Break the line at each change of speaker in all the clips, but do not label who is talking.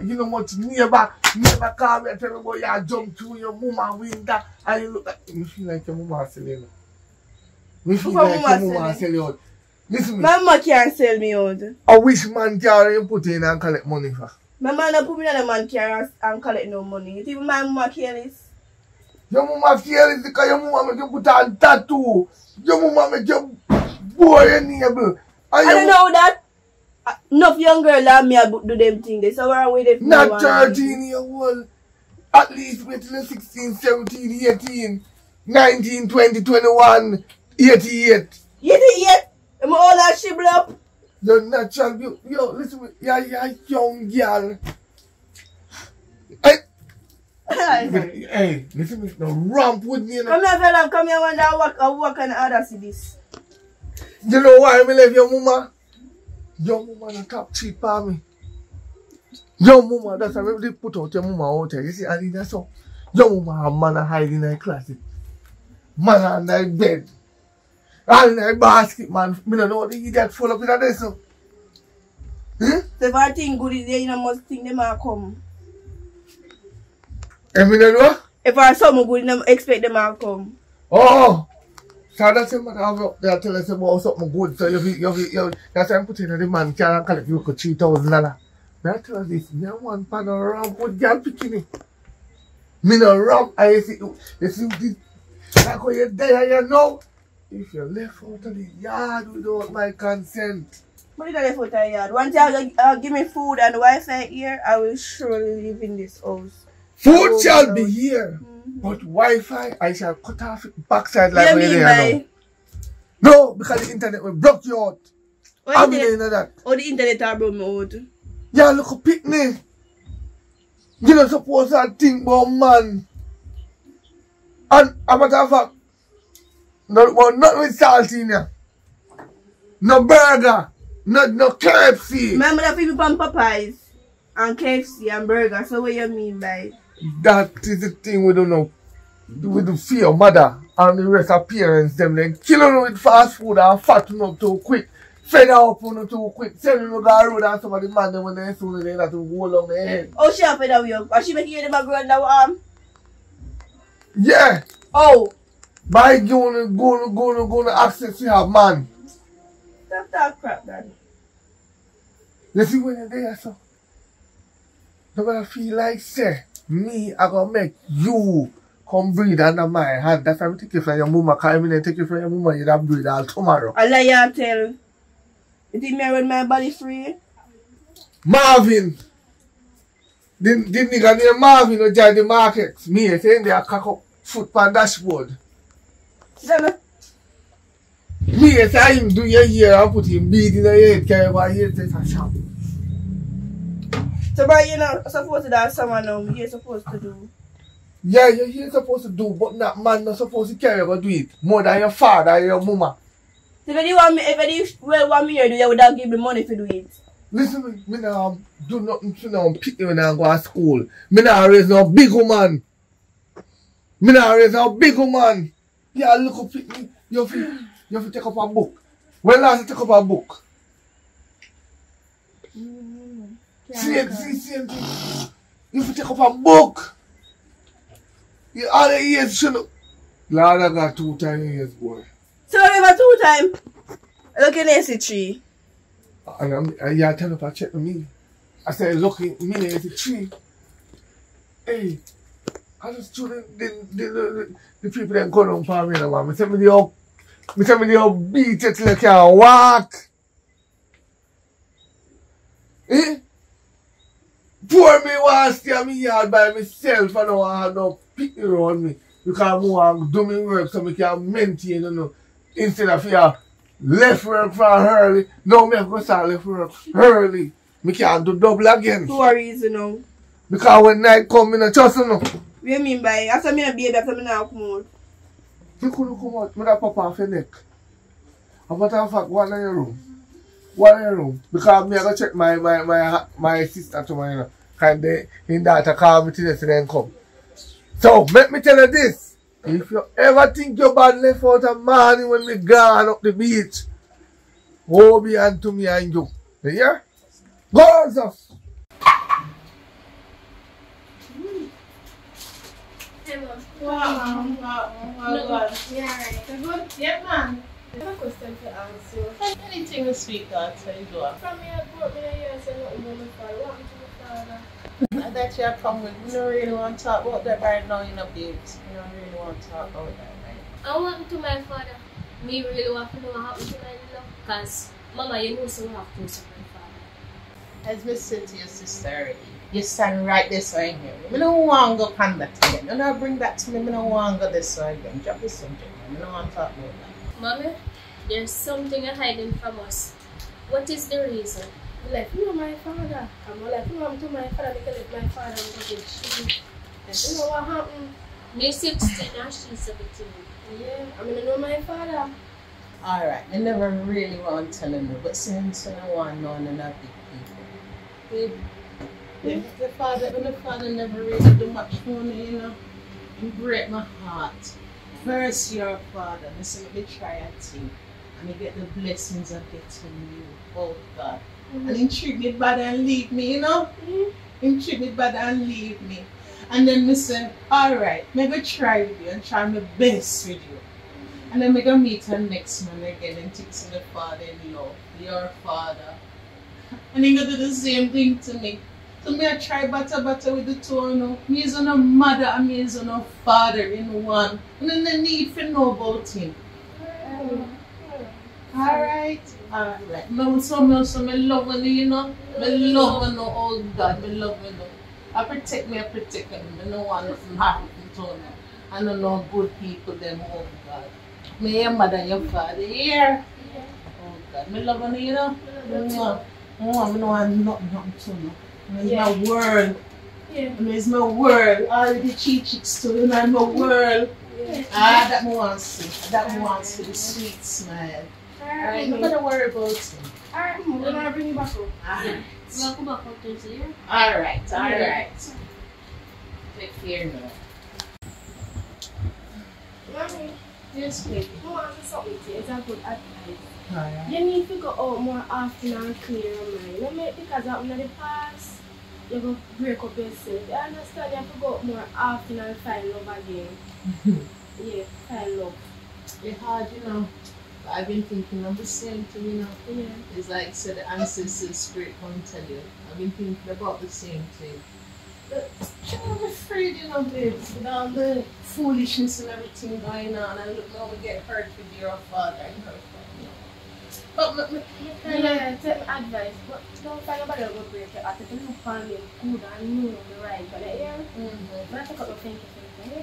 You know what? Never, never call me and tell me about you jump through your mama window and you look at me feel like your mama sell you. Me feel
Who
like your mama
sell
you out. Listen me.
Mama can't sell me out.
I wish man can you put in and collect money for.
My man not put me in the man car and, collect no money. You think my mama careless?
Your mama it because your mama make you put on tattoo. Your mama make you boy enable.
I don't know that. Enough young girl like me I do them thing. They so where with it.
Not 13 year old. At least wait till 16, 17, 18, 19, 20, 21, 88.
You think yet? I'm all that shibble up.
You're natural. You, yo, listen, you're a young girl. Hey, hey, listen, me, no ramp with me. You know,
Come here, fella. Come here, wonder what, uh, what kind of other see this.
you know why I left your mama? Your woman not top cheap for me. Your woman, that's why they put out your mama out there. You see, and that's all. Your mama have man a hide in her closet. Man on her bed. And in her basket, man. Me don't know what the idiot full up in there, so. Hmm?
So if I think good is there, you know, must think they might come.
And me don't know?
If I something good, you know, expect them to come.
Oh! So that's what I have up there tell us about something good. So you you feel, you, that's why I'm putting in the man can collect you for $3,000. Me I tell you this, me want pan a ramp with girl bikini. Me I see, you see this, like how you there, you know. If you left out of the yard without my consent,
But you got for yard. One time, uh, give me food and Wi-Fi here, I will surely live in this house.
food
Oh,
shall be here,
Mhm.
But Wi-Fi I shall cut off backside like
What
where
you
they
mean
are
by?
No, because the internet will block you out.
What
I'm
the
in
internet,
that.
oh, the internet are broke out.
Yeah, look a picnic. You not suppose I think about man. And a matter of fact, no, well, not with salt in here. No burger. No, no KFC.
My mother me from Popeyes and KFC and burger. So what you mean by?
That is the thing we don't know. We do fear mother and the rest of parents them then killing you with fast food and fattening up too quick. Fed up on you too quick. Sending you down the road and some of the man them when they soon they not to go along their head.
Oh, she have fed up with you. And she make you them a grow under arm.
Yeah.
Oh,
By going, going, going, going to access to have man.
stop that crap, daddy.
You see when you're there, so. Gonna feel like, say, me, I gonna make you come breathe under my hand. That's why I'm taking from your mama. Cause I'm gonna take you from your mama, you'd have breathe all tomorrow.
I lie and tell. You think me I run my body free?
Marvin. The, the nigga named Marvin who drive the markets. Me, I saying they are cock up foot on dashboard.
You?
Me, I say him do your hair and put him bead in the head. Carry over here, take a shot.
So, but you know, supposed to do someone now. You're supposed to do.
Yeah, you're, you're supposed to do, but that man not supposed to carry over do it. More than your father your mama.
So, if you want me, if you well want me to do, you would have give me money to do it.
Listen, me, me now do nothing to now pick you when I go to school. Me now raise no big woman. Me now raise no big woman. Yeah, look up pick me. You have to, you have to take up a book. When last you take up a book? See, see. You have to take up a book. You all the years should know. Lord, I got two tiny years, boy.
So, I have two time. Look in AC tree.
And I'm, and yeah, tell if I check me. I said, look, me is a tree. Hey, I just told the, the, the, the, the people that go down for me, man. Me tell me they all, me tell me they all beat it they can't walk. Eh? Poor me want to stay in my yard by myself and now I have no people around me. Because I want to do my work so I can maintain, you know, instead of here left work from early. Now me have to start left work early. Me can't do double again.
Two worries, you know.
Because when night come, me not trust you know.
What you mean by after me a baby, after me now come out?
You couldn't come out, that pop off your neck. A matter of fact, one in your room. One in your room. Because me I go check my my my my sister tomorrow, you know. Kind they in that I call me today so then come. So let me tell you this. If you ever think your bad left out of morning when we gone up the beach, Obi and to me and you. You hear? Go, Jesus.
Hello.
Wow, wow, wow, wow.
Yeah, right. So good.
Yeah, man.
I have a question to ask you.
Anything with sweetheart, so you do.
From your book, me hear say nothing about my father. What happened to my father?
And that you come with, we don't really want to talk about that right now, you know, babes. We don't really want to talk about that, right?
I want to my father. Me really want to know what happened to my love. Because, Mama, you know so have to to my father.
As we said to your sister already, you stand right this way here. Me don't want to go pan that again. You don't bring that to me, me don't want to go this way again. Drop the subject, man. Me don't want to talk about that.
Mommy, there's something you're hiding from us. What is the reason?
Me like, you know my father. I'm like, you know I'm to my father because if my father and go get she. You know what happened?
Me 16 and she's 17.
Yeah, I mean, I know my father.
Alright, I never really want to tell you, but since I want to know none of big people. The, the father, the father never really do much for me, you know, it break my heart. First, your father, listen, let me try a thing, and I get the blessings of getting you, oh God. Mm-hmm. And he treat me bad and leave me, you know? He treat me bad and leave me. And then me say, alright, maybe try with you and try my best with you. And then we gonna meet her next month again and take to the father in law, your father. And he gonna do the same thing to me. So me I try better better with the know. Me is on a mother and me is on a father in one. And then the need for know about him. Alright. Alright. No so me so me love when you know. Me love no oh God, me love no. I protect me, I protect him. I don't want nothing happen to him. I don't know good people them, oh God. Me your mother and your father here. Oh God, me love when you know. Me no want nothing to me. It's
Yeah.
my world.
Yeah.
It's my world. All the cheap chicks too, you know, my world.
Yeah.
Ah, that me want to see. That me want to the sweet smile. Alright,
Alright,
I'm gonna worry about him.
Alright, I'm gonna bring you back up.
Alright.
We'll back up to you.
Alright, alright. Take care now.
Mommy,
Yes, baby.
I want to something to you. It's a good advice.
Alright.
You need to go out more often and clear your mind. You know, because of in the past, you go break up yourself. You understand? You have to go out more often and find love again. yeah, find love.
It's hard, you know. But I've been thinking of the same thing, you know.
Yeah.
It's like said the ancestors spirit won't tell you. I've been thinking about the same thing. But I'm afraid, you know, babes, with all the foolishness and everything going on, and look now we get hurt with your father and her father. you know. But me, me, me kinda,
Yeah, take advice. But don't find nobody who will break your heart. If you look for me good and know the right, but yeah,
Mhm.
but I take up the thinking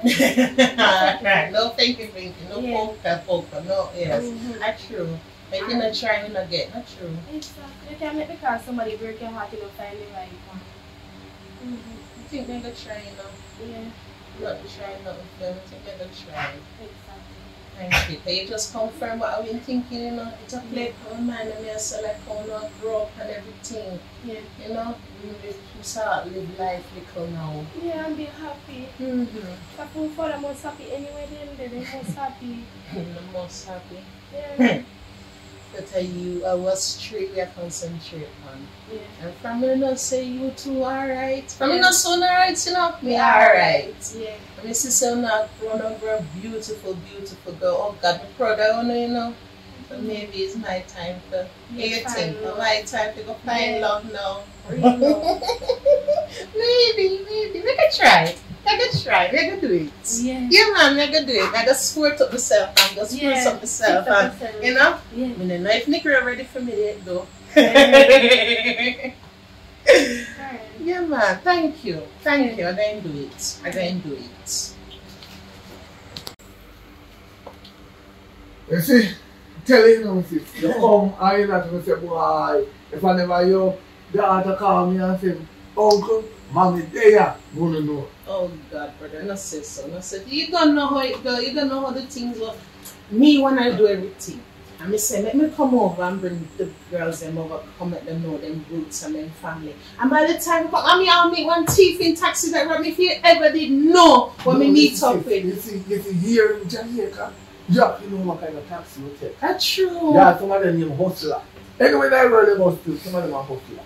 thinking.
right. No thinking, thinking, no
Yeah.
poker, poker, no, yes.
Mhm.
Not true. But you're not trying to get, not true.
Exactly. You can make because somebody break your heart, you don't find the right one.
You think they're gonna try, you know?
Yeah,
Not trying nothing for them, I think they're gonna try.
exactly.
Thank you. Can you just confirm what I've been thinking, you know? It's a play for my mind and me, I say like how I grow up and everything,
Yeah.
you know? We, we, start live life little now.
Yeah, and be happy.
Mm-hmm.
But for father most happy anyway, then they most happy.
the most happy.
Yeah.
That I you, I was straight, I concentrate on.
yeah.
And from me not say you two alright. From me
Yeah.
not son alright, you know? Me alright.
Yeah.
And my sister not grown up, grown beautiful, beautiful girl. Oh God, me proud of her, you know. So mm-hmm. maybe it's my time to
Yeah,
yeah,
find
My time to go find
Yeah.
love now. Maybe, maybe. We can try. I can try. We can do it.
Yeah.
Yeah, man, we can do it. I can squirt up myself and go squirt
Yeah.
up myself.
Up
And,
yourself.
you know?
Yeah.
I mean, if Nicky ready for me yet, though.
Alright.
yeah, man. Thank you. Thank you. I'm going do it. I'm going do it.
You see, tell you now, sis. You come and you not gonna say, boy, if I never you, the other call me and say, Uncle, mommy, there, gonna know.
Oh God, brother, not say so, not say. You don't know how it go. You don't know how the things go. Me when I do everything, and me say, let me come over and bring the girls them over, come let them know them roots and them family. And by the time I come, I mean, I'll meet one thief in taxi that me. If you ever did know when
No,
meet
sis,
up with,
You see, you see, here in Jamaica, Yeah, you know what kind of taxi you take.
That's true.
Yeah, some of them name hustler. Anyway, I really must do, some of them are hustler.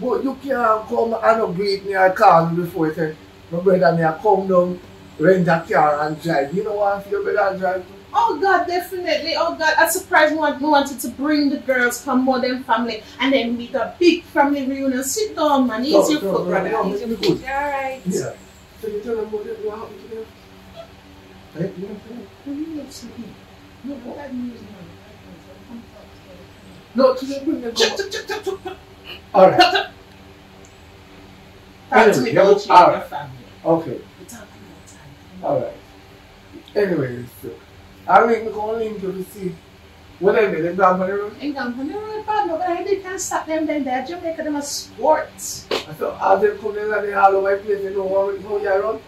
But you can't come and not greet me or call me before you say, my brother, me I come down, rent a car and drive. You know what, your brother drive too?
Oh God, definitely. Oh God, I'm surprised we wanted to bring the girls from modern family and then make a big family reunion. Sit down, man. Ease
No,
your
no,
foot,
no,
brother.
no,
Ease your
it's
foot.
good.
Alright.
Yeah. So you tell them what, what happened to them? You know what I'm saying? Mm-hmm.
No, but that music, man.
No, to them bring them Alright,
Talk to
Anyway,
me about you
all
and your
right.
family.
okay,
We talk about time.
alright. Anyways, so, I think we can link you to see what they did, they gone for the road.
Ain't gonna put no right bad, no, but I they can't stop them then there. Jamaica them a sports.
I thought, ah, as they come in and they all over the place, they know how, you run.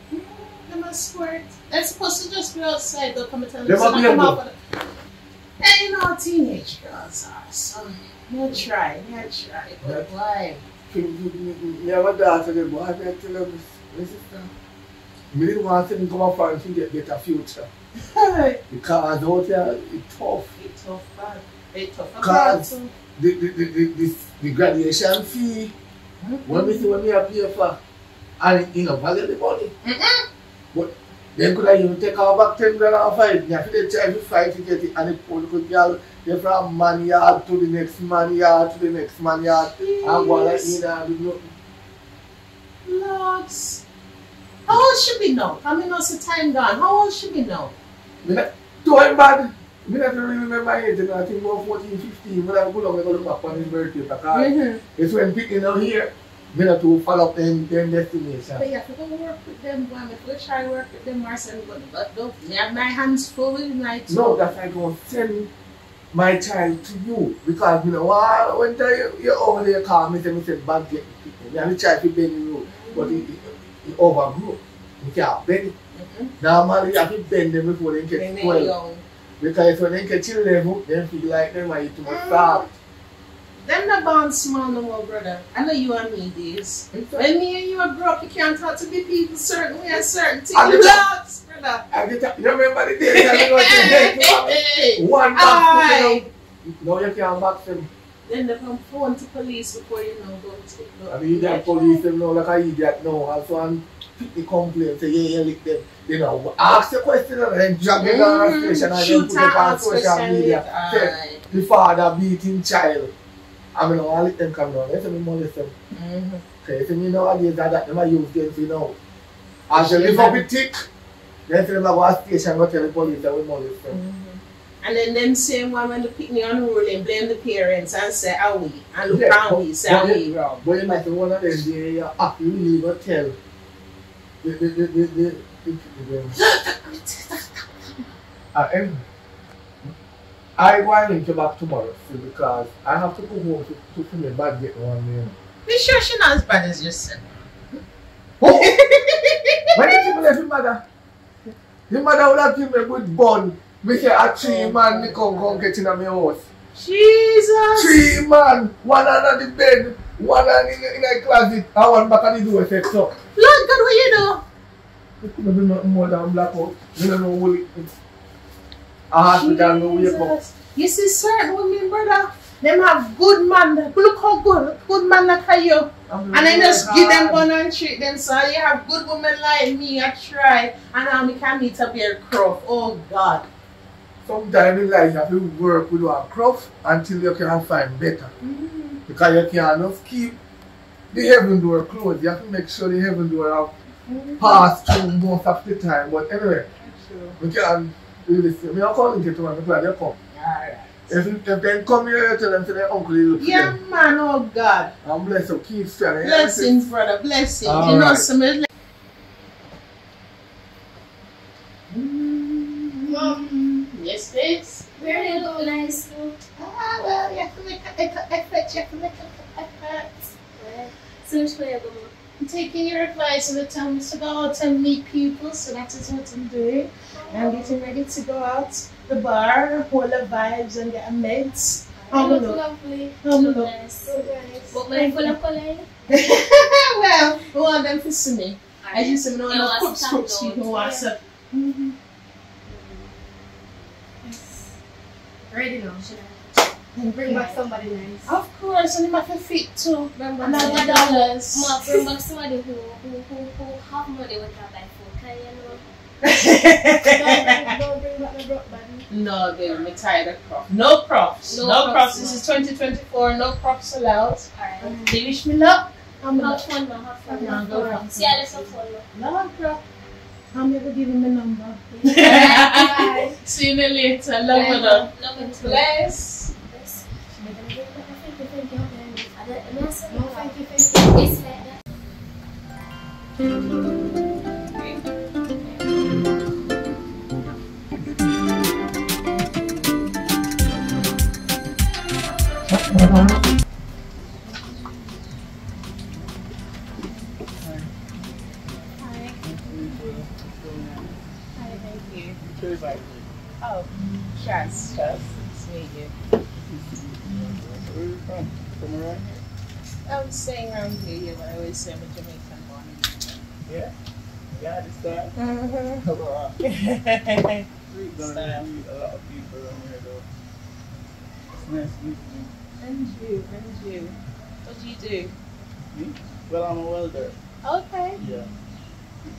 Them a sport. They're supposed to just be outside, they'll come and tell
Them
them.
a
so they come
play
out for the- Hey, you know, teenage girls are, so they try, they try, but why?
Me have a daughter, the boy, I tell them, my sister, me didn't want them to come up and think get better future. Because out here, it's tough.
It's tough, bad. It's tough.
Cards. The, the, the, the, this, the graduation fee, hmm? when we see when we are pay for, and it, you know, value the money.
Mm-mm.
But then could I even take our back 10 grand and fight? You have to try to fight to get it, and the poor little girl, they from man yard to the next man yard to the next man yard, and go like, you know, do nothing.
Lots. How old should we know? How many knows the time gone? How old should we know?
Me not, too I'm bad. Me not really remember my age, you know, I think about 14, 15, when I go down, I go look back on his birthday, because
Mm-hmm.
it's when people out here, me not to follow up them, them
But
destination.
you have to go work with them. If we try work with them, Marcel, but, but don't. I have my hands full with my
No, that's why I go send my child to you, because, you know, why- when you, you over there call me, say, me say, bad get people, have to try to bend you, but he, he, he overgrew. You can't bend it.
Mm-hmm.
Normally, you have to bend them before they get
young.
Because when they get to the level, they feel like they might too much salt.
Them not born small no more, brother. I know you and me days. When me and you are grow up, you can't talk to the people certain way and certain things.
I get that.
Lots, brother.
I get that. You remember the day that I go to the. One back No, you can't back them.
Then they come phone to police before you know go to go.
I mean, that police them know like an idiot now. Also, and pick the complaint, say, yeah, yeah, lick them. You know, ask the question and then drag it down the
Mhm.
station and then put it on social media. the father beating child. I mean, all let them come down. Let them molest them.
Mhm.
Okay, so you know what is that, that them are used against you now. As you live up with tick, then say them go to station go tell the police that we molest them.
Mhm. And then them same they pick me on the road and blame the parents and say, are we? And look
Yeah,
round we, say, are we wrong?
But you might be one of them day you have to really go tell the the the the the, the, the, uh, anyway, I want to link you back tomorrow see, because I have to go home to, to finish my bad get one day.
Be sure she not as bad as your son.
Oh! when did you left your mother? Your mother would have given me a good bun. Me say a three man me come come get in my house.
Jesus!
Three man, one under the bed, one hand in, in the closet, and one back on the door set up.
Lord God, what you do?
It could have been nothing more than blackout. You don't know what it is. A hospital no wake up.
Jesus. You see certain women, brother, them have good man. Look how good, good man like you. And I just give them one and treat them. So you have good women like me. I try, and now me can meet up your crop. Oh God.
Sometimes in life you have to work with one craft until you can find better. Mm-hmm. Because you can't keep the heaven door closed. You have to make sure the heaven door have mm-hmm. passed through most of the time. But anyway, we can really see. Me not calling you to one because they come.
Alright.
If, if they come here, you tell them to their uncle you look for
Yeah,
them.
man. Oh God.
And bless you, keep strong.
Blessings, brother. Blessings.
All
you know,
right.
some of
Mom,
Yes, yes.
Where do you look nice?
Ah, well, you have to make an effort. You have to make an effort.
So much for you, Mama.
I'm taking your advice and the time to go out and meet people, so that is what I'm doing. I'm getting ready to go out the bar, hold the vibes and get a meds.
you
Oh,
look lovely.
Oh,
Look nice.
So nice.
But my of color.
well, we want them to see. I just say, no,
You
no,
want
crooks,
stand
crooks,
out.
people.
Ready now.
Should I?
Then bring back somebody nice.
Of course, and it might fit too.
Bring back
Another
somebody
dollars.
Ma, bring back somebody who, who, who, who have money with her buy food. Can you know?
Don't, don't bring back the broke body.
No, baby, me tired of prof. No profs.
No
No,
profs,
profs. This is 2024. No profs allowed.
Alright.
They wish me luck. I'm
Have
luck.
fun, ma. Have fun.
Yeah, go for it.
See you later, fun, ma.
No, prof. I'm never giving my number.
Bye.
See you later. Love
Bye,
you.
ma. Love you too.
Bless.
Yes.
Thank you, thank you.
I don't- I'm not saying
No, thank you, thank you.
It's like that.
Always say I'm a Jamaican born
here? Yeah, this time.
in
Hello.
England.
Don't
Style.
meet a lot of people around here though. It's nice meeting you.
And you, and you. What do you do?
Me? Well, I'm a welder.
Okay.
Yeah.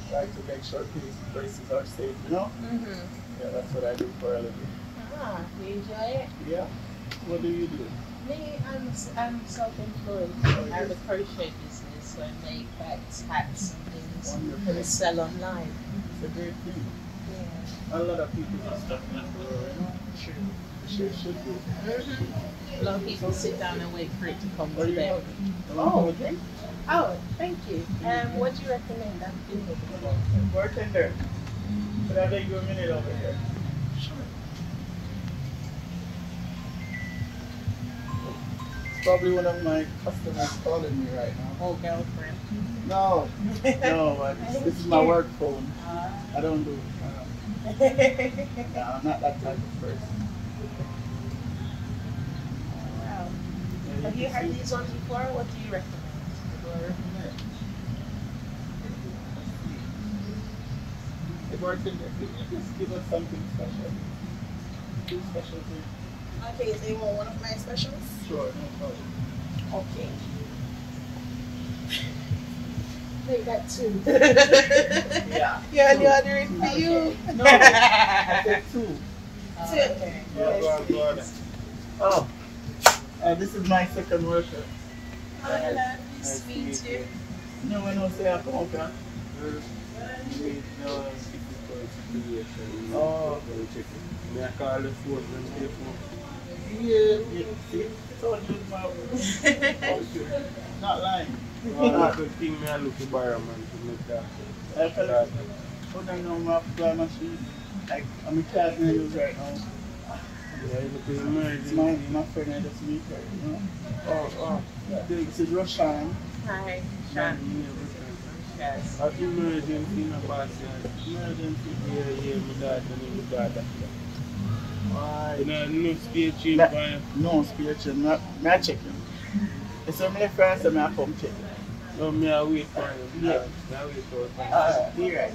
Try to make sure places places are safe, you know?
Mm-hmm.
Yeah, that's what I do for a living.
Ah, you enjoy it?
Yeah. What do you do?
Me, I'm, I'm self-employed.
Oh,
I have a crochet I make bags, hats, and things,
Wonderful.
and sell online.
It's a great thing.
Yeah.
A lot of people do stuff like that?
True.
Sure, should do.
A lot of people sit down and wait for it to come
What
to them. Oh, okay. oh, thank you. Um, what do you recommend? I've been here before.
Bartender. Could I take you a minute over here? Probably one of my customers calling me right now.
Oh, girlfriend.
No, no, but this is my work phone. I don't do. Uh, no, I'm not that type of person.
wow.
Yeah,
Have you heard these ones before? What do you recommend?
What do I recommend? The bartender, could you just give us something special? Two special things.
Okay, so you want one of my specials?
Sure, no problem.
Okay. Make that two.
Yeah.
Yeah, and you're ordering for you.
No, I said two.
okay.
Yeah, go on, go on. Oh, uh, this is my second worker.
Oh, hello. Nice to meet you.
You know when I say I come up here? Oh.
May I call the phone and pay for
Yeah, yeah, see? Told you. Not lying.
One good thing me I look to borrow man to make that.
I felt like, on now, my fly machine. Like, I'm a cat I use right now.
Yeah,
It's my, my friend I just meet her, you know?
Oh, oh.
This is Roshan.
Hi, Shan. Yes.
Emergency in a bad
Emergency.
Yeah, yeah, my dad and my dad. No spear change
That-
for you.
No, not checking. It's my friend, so I come check.
No, me I wait for you.
Yeah.
I wait for you.
Alright, be right.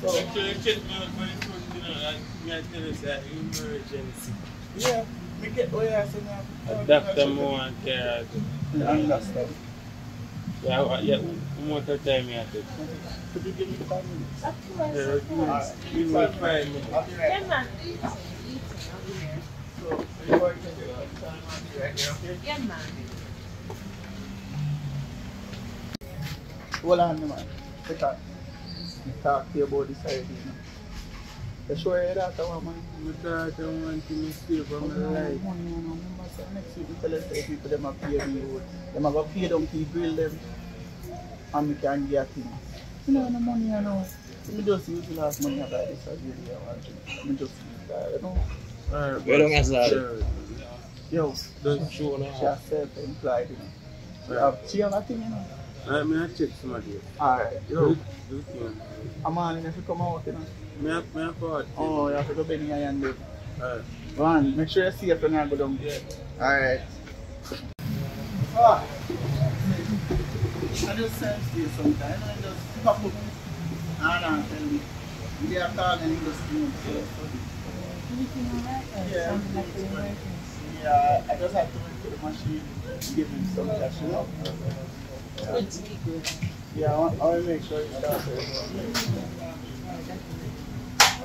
So, actually, check me out for the you know, like, me I tell you that emergency.
Yeah, me get, oh yeah, so now.
Doctor more and care.
I understand.
Yeah, yeah, one time you have to.
Could you give me five minutes?
Course,
Yeah, give me five minutes.
Yeah.
So, I'll be right here?
Yeah, man.
Hold on, man. Because we talk to you about this idea. You sure you that
daughter want to save for my life.
You tell the people them pay me road. Them a go pay down to grill them. And we can get things. You know, no money, you know. We just use the last money I buy this. I to. We just use that, you know.
Alright,
Where long has that?
Sure.
Yo,
Don't show
she
now.
a self-employed, you know. She have, she have a thing, you know.
Alright, me I check somebody.
Alright, yo.
do thing.
A man, you come out, you know.
Me I me I forward.
Oh, you have to go Benny and do.
Alright.
One, make sure you see if you're not go down. Alright. Ah. I just sense you sometimes. I just pop up. No, tell me. They are calling and he just moved. Yeah.
Something like an emergency.
Yeah, I just had to went to the machine and give him some cash, you know?
Good to be good.
Yeah, I want, I want to make sure he's out there.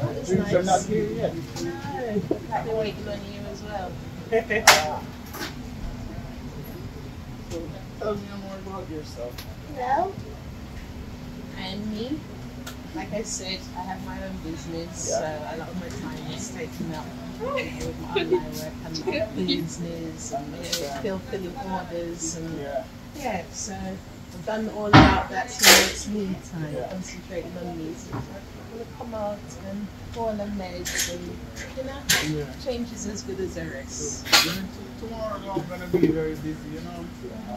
That's
Drinks are not here yet.
No, like they're waiting on you as well.
So tell me more about yourself.
Well, and me, like I said, I have my own business, so a lot of my time is taken up oh. with my online work and my business and you know, fulfilling orders and
Yeah.
yeah, so I've done all about that so now it's me time,
Yeah.
concentrating on music. So I'm gonna come out and go on the meds and you know,
Yeah.
change is as good as the rest.
You know, t- tomorrow I'm gonna be very busy, you know.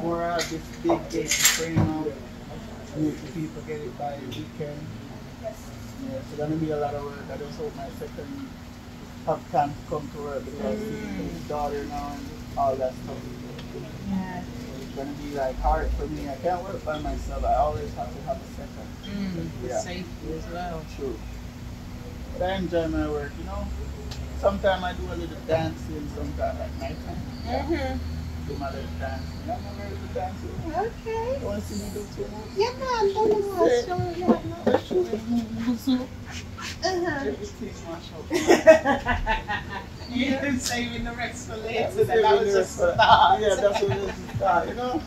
Tomorrow I have this big day to frame out. Make the people get it by the weekend. Yeah, so gonna be a lot of work. I just hope my second have time to come to work because
Mm.
his daughter now and all that stuff.
Yeah.
It's gonna be like hard for me. I can't work by myself. I always have to have a second.
Mm,
Yeah.
safety as well.
True. But I enjoy my work, you know. Sometimes I do a little dancing, sometimes at night time.
Mm-hmm.
Do my little dancing. I'm a good dancer.
Okay.
You want to see me do two moves?
Yeah, man, me more. Show me
show you.
Uh-huh.
Me show.
You saving the rest for later. Then that was just a start.
Yeah, that's what to start, you know?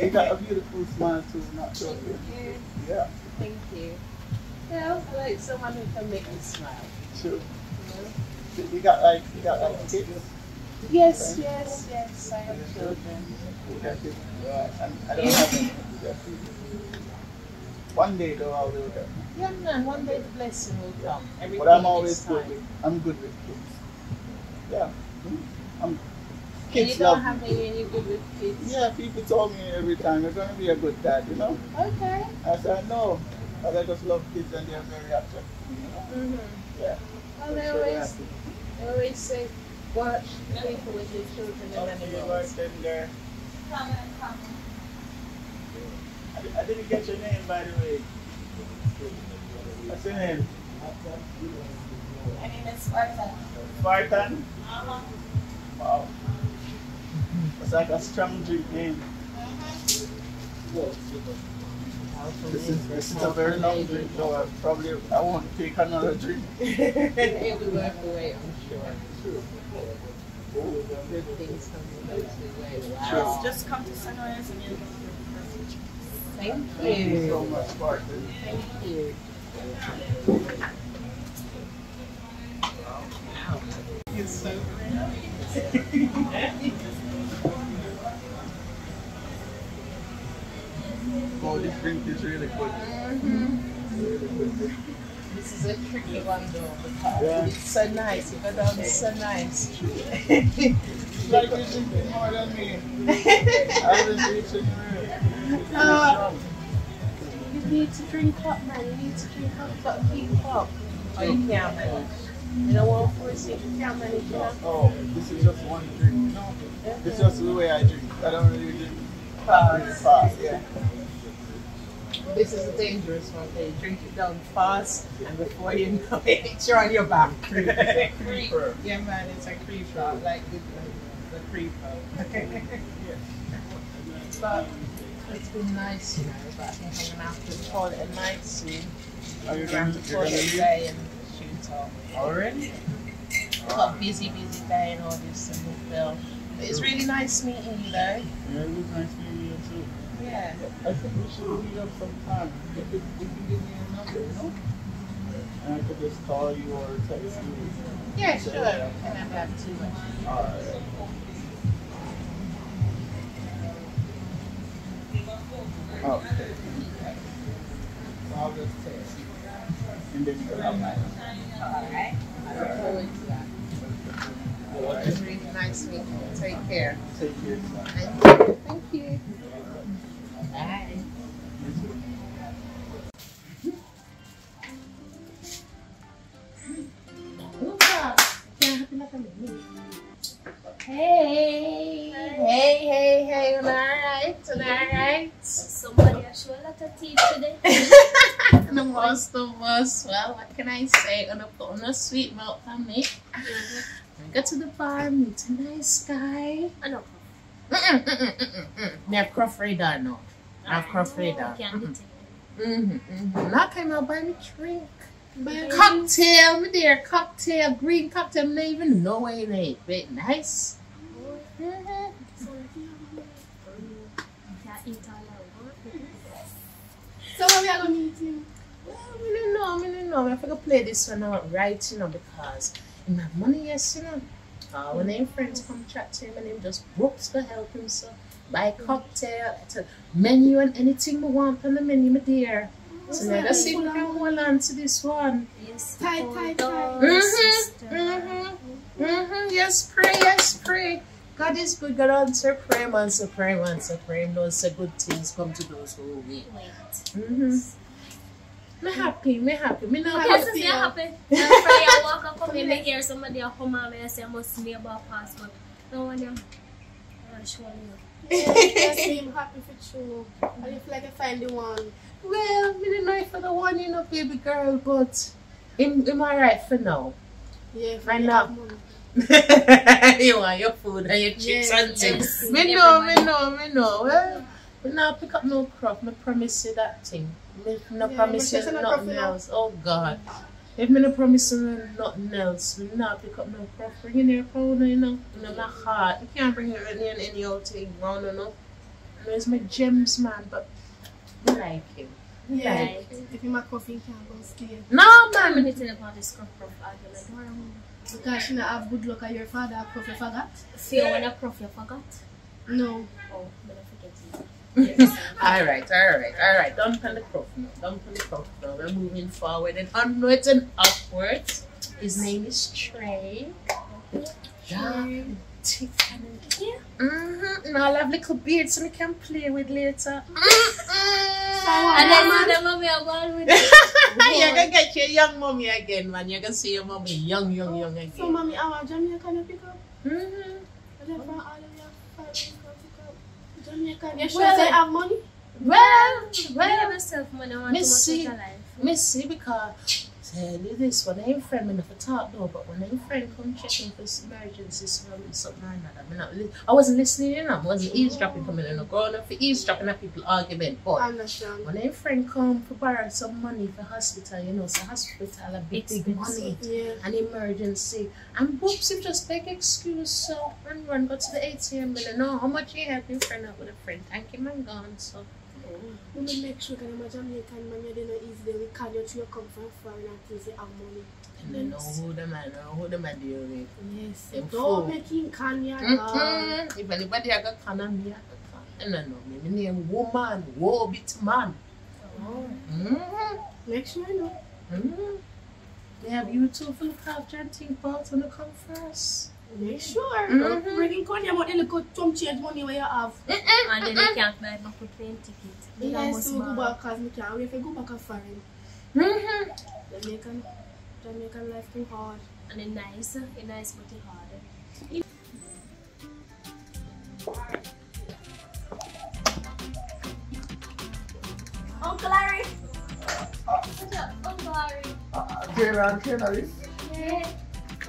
You got a beautiful smile too, not joking. Yeah,
Thank you. Yeah, I like someone who can make me smile.
true. You got like, you got like kids?
Yes, yes, yes. I have children.
You got kids? Yeah, and I don't have any. One day though, I'll do that.
Yeah, man. One day the blessing will come. Everything
But I'm always good
time.
with, I'm good with kids. Yeah. I'm,
And
kids
you don't have any you're good with kids.
Yeah, people told me every time, you're going to be a good dad, you know?
Okay.
I said, no. But I just love kids and they're very attractive, you know?
Mm-hmm.
Yeah.
Well, they
Sure
always,
happy.
They always say, watch people with your children and
Okay,
animals.
bartender. I, di- I didn't get your name, by the way. What's your name?
My name is Sparta.
Spartan? Uh-huh. Wow. It's like a strong drink name. Mm-hmm. This is, this is a very long drink, so I probably I won't take another drink.
it will work away, I'm sure. Good things come to way. Wow.
Just come to Sunrise and you'll
Thank
Thank you
you.
so much, Spartan.
Thank you.
You're so Oh, this drink is really good. Really good.
This is a tricky one though because
Yeah.
it's so nice. You go down, it's so nice.
It's like you're drinking more than me. Been reaching you.
Uh, You need to drink up, man. You need to drink up, but keep up. Oh, you can't manage. You want to force it. You can't manage, you know?
Oh, this is just one drink, you know? This is just the way I drink. I don't really drink fast. fast yeah.
This is a dangerous one. They drink it down fast, and before you know it, you're on your back.
Creeper.
Yeah, man, it's a creeper. Like the, uh, the creeper. but it's been nice, you know. But I think I'm gonna have to call it a night soon.
Are you going
gonna
to
to
you're
call
gonna
it a
leave?
day and shoot off.
Oh, Already?
Got a busy, busy day and all this and Bill. But it's really nice meeting you, though.
Yeah, it was nice meeting you too.
Yeah.
I think we should meet up sometime. You could, you could give me your number, you know? And I could just call you or text you.
Yeah, sure. And I've got too much.
Alright. Okay. So I'll just text you. And then you'll have my
Alright. I look forward to that. It really nice meeting you. Take care.
Take care.
Thank you. Thank you. Bye. Hey, hey, hey, hey, all right, all right.
Somebody I show a lot of teeth today.
More boss, the boss. Well, what can I say? Gonna put on a sweet milk for me. Go to the bar, meet a nice guy.
Ano?
Mm-mm, mm-mm, mm-mm, mm. Radar now. I have Cruff Radar.
Can't
Mm-hmm. Mm-hmm, mm-hmm. Now come out buy me drink. Cocktail, me there, cocktail, green cocktail, not even know what it is. But nice. Mhm.
Eat.
So when we are gonna meet you?
Well, me don't know, me don't know. I have to play this one out right, you know, because in my money, yes, you know. Uh, when them friends come chat to him and him just books to help him, so buy cocktail, to menu and anything we want on the menu, my dear. So let us see if we can hold on to this one.
Yes.
Tight,
hold
tight,
on,
tight.
Mhm. Mm-hmm. Mm-hmm. Yes, pray, yes, pray. God is good. God answer prayer, answer prayer, answer prayer. Him knows say good things come to those who wait.
Wait.
Mm-hmm. Me happy, me happy. Me not
Yes,
happy.
if you're happy. I'm afraid I walk up come in, I hear somebody a come and I say I must be about passport. No one I'm sure you.
Yes, I'm happy for you. I feel like I find the one.
Well, me don't know if for the one, you know, baby girl, but am, I right for now?
Yeah, if
I
I
know.
have money.
you want your food and your chips
Yes,
and things.
yes.
Me know, me know, me know. Well, me not pick up no crop. Me promise you that thing. Me no
Yeah,
promise you
you say no
nothing
crop, you know.
else. Oh God. If me no promise you nothing else, me not pick up no crop. Bring in your powder, you know. No, my heart. You can't bring it in any, any old thing round, you know. And it's my gems, man, but I like him. I
Yeah.
like him.
If you make coffee, you can't go stay.
No,
I'm
man.
going to tell about this crop crop argument.
Because she not have good luck at your father have coffee forgot.
Fear when I prof you forgot.
No.
Oh, but I forget it.
all right, all right, all right. Don't put the crop now. Don't put the crop now. We're moving forward and onwards and upwards. His name is Trey. Dark, thick, and
Yeah.
mm-hmm. And I'll have little beard so we can play with later.
And then
man.
the mommy are going with it.
You're gonna get your young mommy again, man. You're gonna see your mommy young, young, young again.
So,
again.
mommy, our Jamaican you pick up?
Mm-hmm.
You sure they have money?
Well,
well.
You
have yourself money. I want to
make
your life.
Missy, because because tell you this when I'm friend me never talk though, but when I'm friend come checking for s- emergencies from something or another, me not, li- I wasn't listening in, I wasn't eavesdropping coming in, I'm going up for eavesdropping at people argument, but
I understand.
when a friend come to borrow some money for hospital, you know, so hospital a big, big money,
Yeah.
an emergency, and whoops, you just make excuse, so run, run, go to the ATM, and know how much you help your friend out with a friend, thank him and gone, so.
We will make sure that I'm Jamaican man, you don't know easy. We can you through come from foreign and things they have money.
And they know who the man, know who the man deal with.
Yes.
Them
Don't
fool.
make him can ya.
Mm-mm. If anybody I got can me, I got can. And I know me, my name woman, woe bit man. Mm-hmm.
Make sure you know.
Mm-hmm. They have you two for look after and think about when you come first.
Make sure.
Mhm.
Don't Bring in con you about the little chum change money where you have.
And then they can't buy back with plane ticket. They
Yes,
must
so go
buy.
back cause me can't wait to go back a foreign.
Mm-hmm.
Jamaican, Jamaican life too hard.
And then nice, a nice but it hard.
Uncle Larry.
What's up, Uncle Harry?
Kena and Kena this.
Yeah.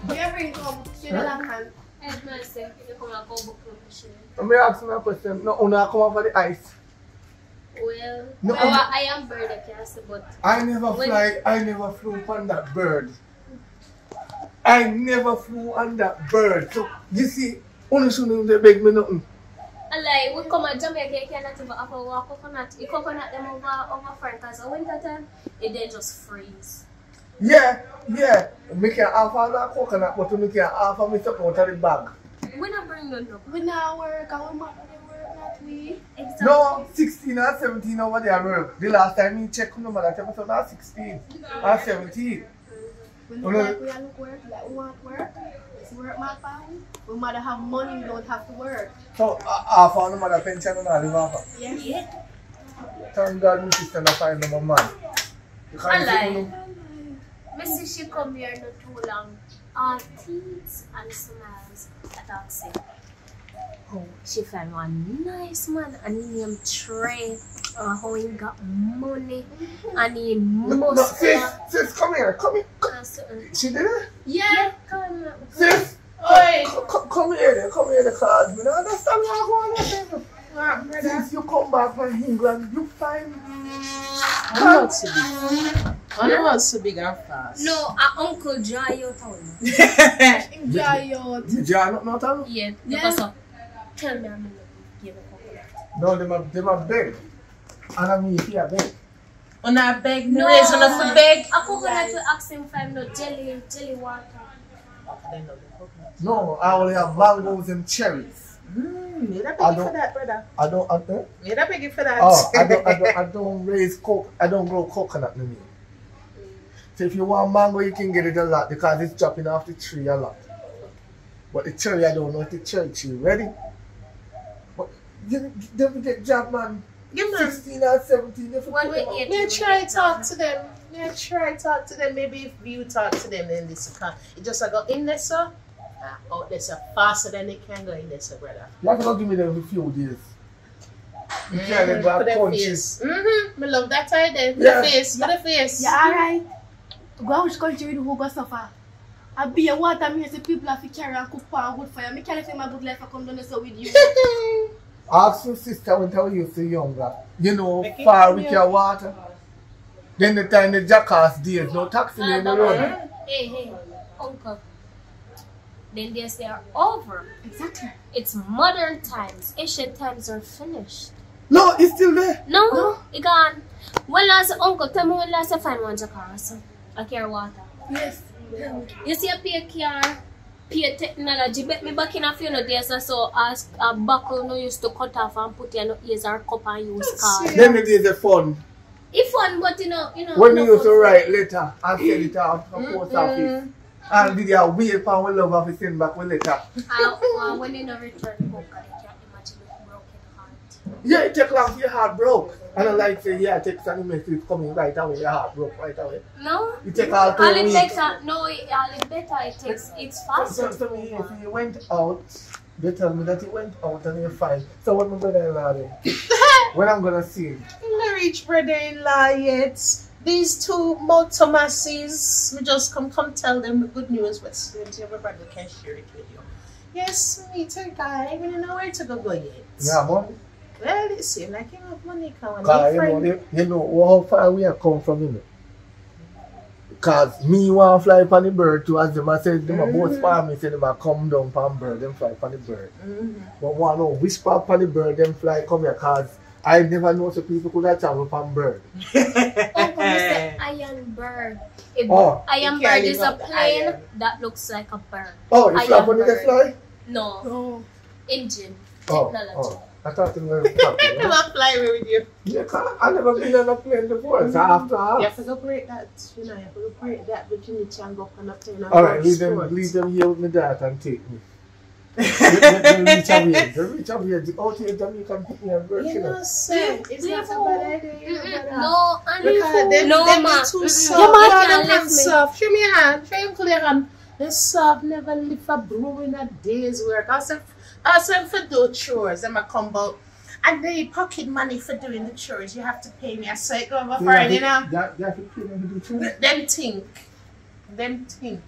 Where bring come? See the long hand.
Ed myself, you come and go book from the share.
Let me ask you a question. No, una come over the ice.
Well,
No,
well, I am bird at but
I never fly, I never flew on that bird. I never flew on that bird. So, you see, only soon they beg me nothing.
I like we come at Jamaica, you cannot even have a walk coconut. You coconut them over over front because in winter time it then just freeze.
Yeah, yeah. Me can offer that coconut, but me can offer me something out of the bag.
We not bring none up.
We now work we not we.
Exactly.
No, 16 or 17 over there work. The last time me check on number, that time I said 16 or 17.
We
Oh,
look
no.
like we are look work, like we want work. It's work my pound. We might have money, we don't have to work.
So, uh, half on number the pension and all the offer.
Yes.
Yeah.
Thank God my sister not find number man. Because
I
you
lie.
know,
Missy she come here not too long. All teeth and smiles at our say. Oh, she found one nice man and he named Trey. uh, how he got money and he
No,
must
sis, sis, come here, come here. Come.
have something.
She did it?
Yeah, come on.
Sis,
Oi!
come, come, come here, then, come here, the cards. Me don't understand what's going on.
Alright, brother.
Since you come back from England, you find
I'm not so big. I'm not so big and fast.
No, uh, Uncle John, you told me.
Enjoy your
you jar not not all?
Yeah,
Yeah.
Because of, tell me I'm gonna give coconut.
No, them are them are big. And I mean here big.
On a beg,
No.
no. raise on a beg.
A coconut will ask him for him no jelly, jelly water.
No, I only have mangoes and cherries.
Mm, you're not
I
begging
don't-
for that, brother.
I don't I, eh?
You're not begging for that.
Oh, I don't, I don't, I don't raise coke. I don't grow coconut no more. So if you want mango, you can get it a lot because it's dropping off the tree a lot. But the cherry, I don't know if the cherry tree ready. But you don't get job, man.
Give me
16 or 17. If you
When
put
we
them
May I try
get
talk to them. May I try talk to them. Maybe if you talk to them, then this can. It just I go in there, sir. Uh, out there, sir. Faster than they can go in there, sir, brother.
You have to give me them for a few days. You can't let
Mhm,
go
For the
punches.
face. Mm-hmm. I love that idea. For
Yeah.
the face. For the face.
Yeah, alright. Go out which country with who go suffer. I be a water me say people have to carry and cook for and good for you. Me can't say my good life I come down there so with you.
Ask your sister when I used to younger. You know,
Becky,
far with
yeah.
your water. Then the time the jackass days, no ah, taxi
Ah,
in the
that
road.
Ah. Hey, hey, Uncle. Then they say are over.
exactly.
It's modern times. Ancient times are finished.
No, it's still there.
No, no, it gone. When last uncle tell me when last I find one jackass? A care water.
Yes.
You see a pay car, pay technology. Bet me back in a few no days or so as a buckle no used to cut off and put in no ears or cup and use card.
Then the days are fun.
If fun, but you know, you know.
When
no
you used to write letter and send it out from post office. And did you wait for our love office send back with letter?
Uh, uh, when you no return book, I can't imagine a broken heart.
Yeah, it take long for your heart broke. And I like say, yeah, text and message coming right away, your heart broke right away.
No.
It take all two
All it
weeks.
better, no, it- all it better, it takes, it's
So,
faster.
so me, if you went out, they tell me that you went out and you're fine. So what my brother-in-law then? when I'm gonna see him?
No reach brother-in-law yet. These two Mount Thomases, we just come come tell them the good news, but still your brother can share it with you. Yes, me too, guy. We don't know where to go, go yet.
Yeah, mom.
Well, it seems like you have money coming.
Cause you know, they, you know how far we have come from, you know. Cause me want fly upon the bird too, as them I said, them mm both farm me say them a come down upon bird, them fly upon the bird.
mm-hmm.
But want know whisper part upon the bird them fly come here, cause I never know so people could have travel upon bird.
Uncle, you say iron bird. It,
Oh.
Iron
You can't
bird is a plane that looks like a bird.
Oh, you fly
am
upon the
bird.
fly?
No,
Oh.
engine
Oh,
technology.
oh. I thought it was happy.
Come on, fly away with you.
Yeah, 'cause I never been on a plane before, so I have to
You have to go break that, you know, you have to go break that, but you need to go up on a plane
All right,
go
leave them, leave them here with me dad and take me. They- they- they reach out here. They reach out here. Out here, Jamaican pick me and work,
You
you know.
know, sir, it's not a bad idea.
No, and uh,
Because them,
no,
them
ma.
are too soft.
Your man
Your
can't
them
lift me.
soft. Show me your hand. Show him clear hand. They soft never lift a broom in a day's work. I said, Uh, I said for do chores, them I come out. And they pocket money for doing the chores. You have to pay me. I say go over Friday, you know.
Yeah, yeah, you pay them to do too.
Them think. Them think.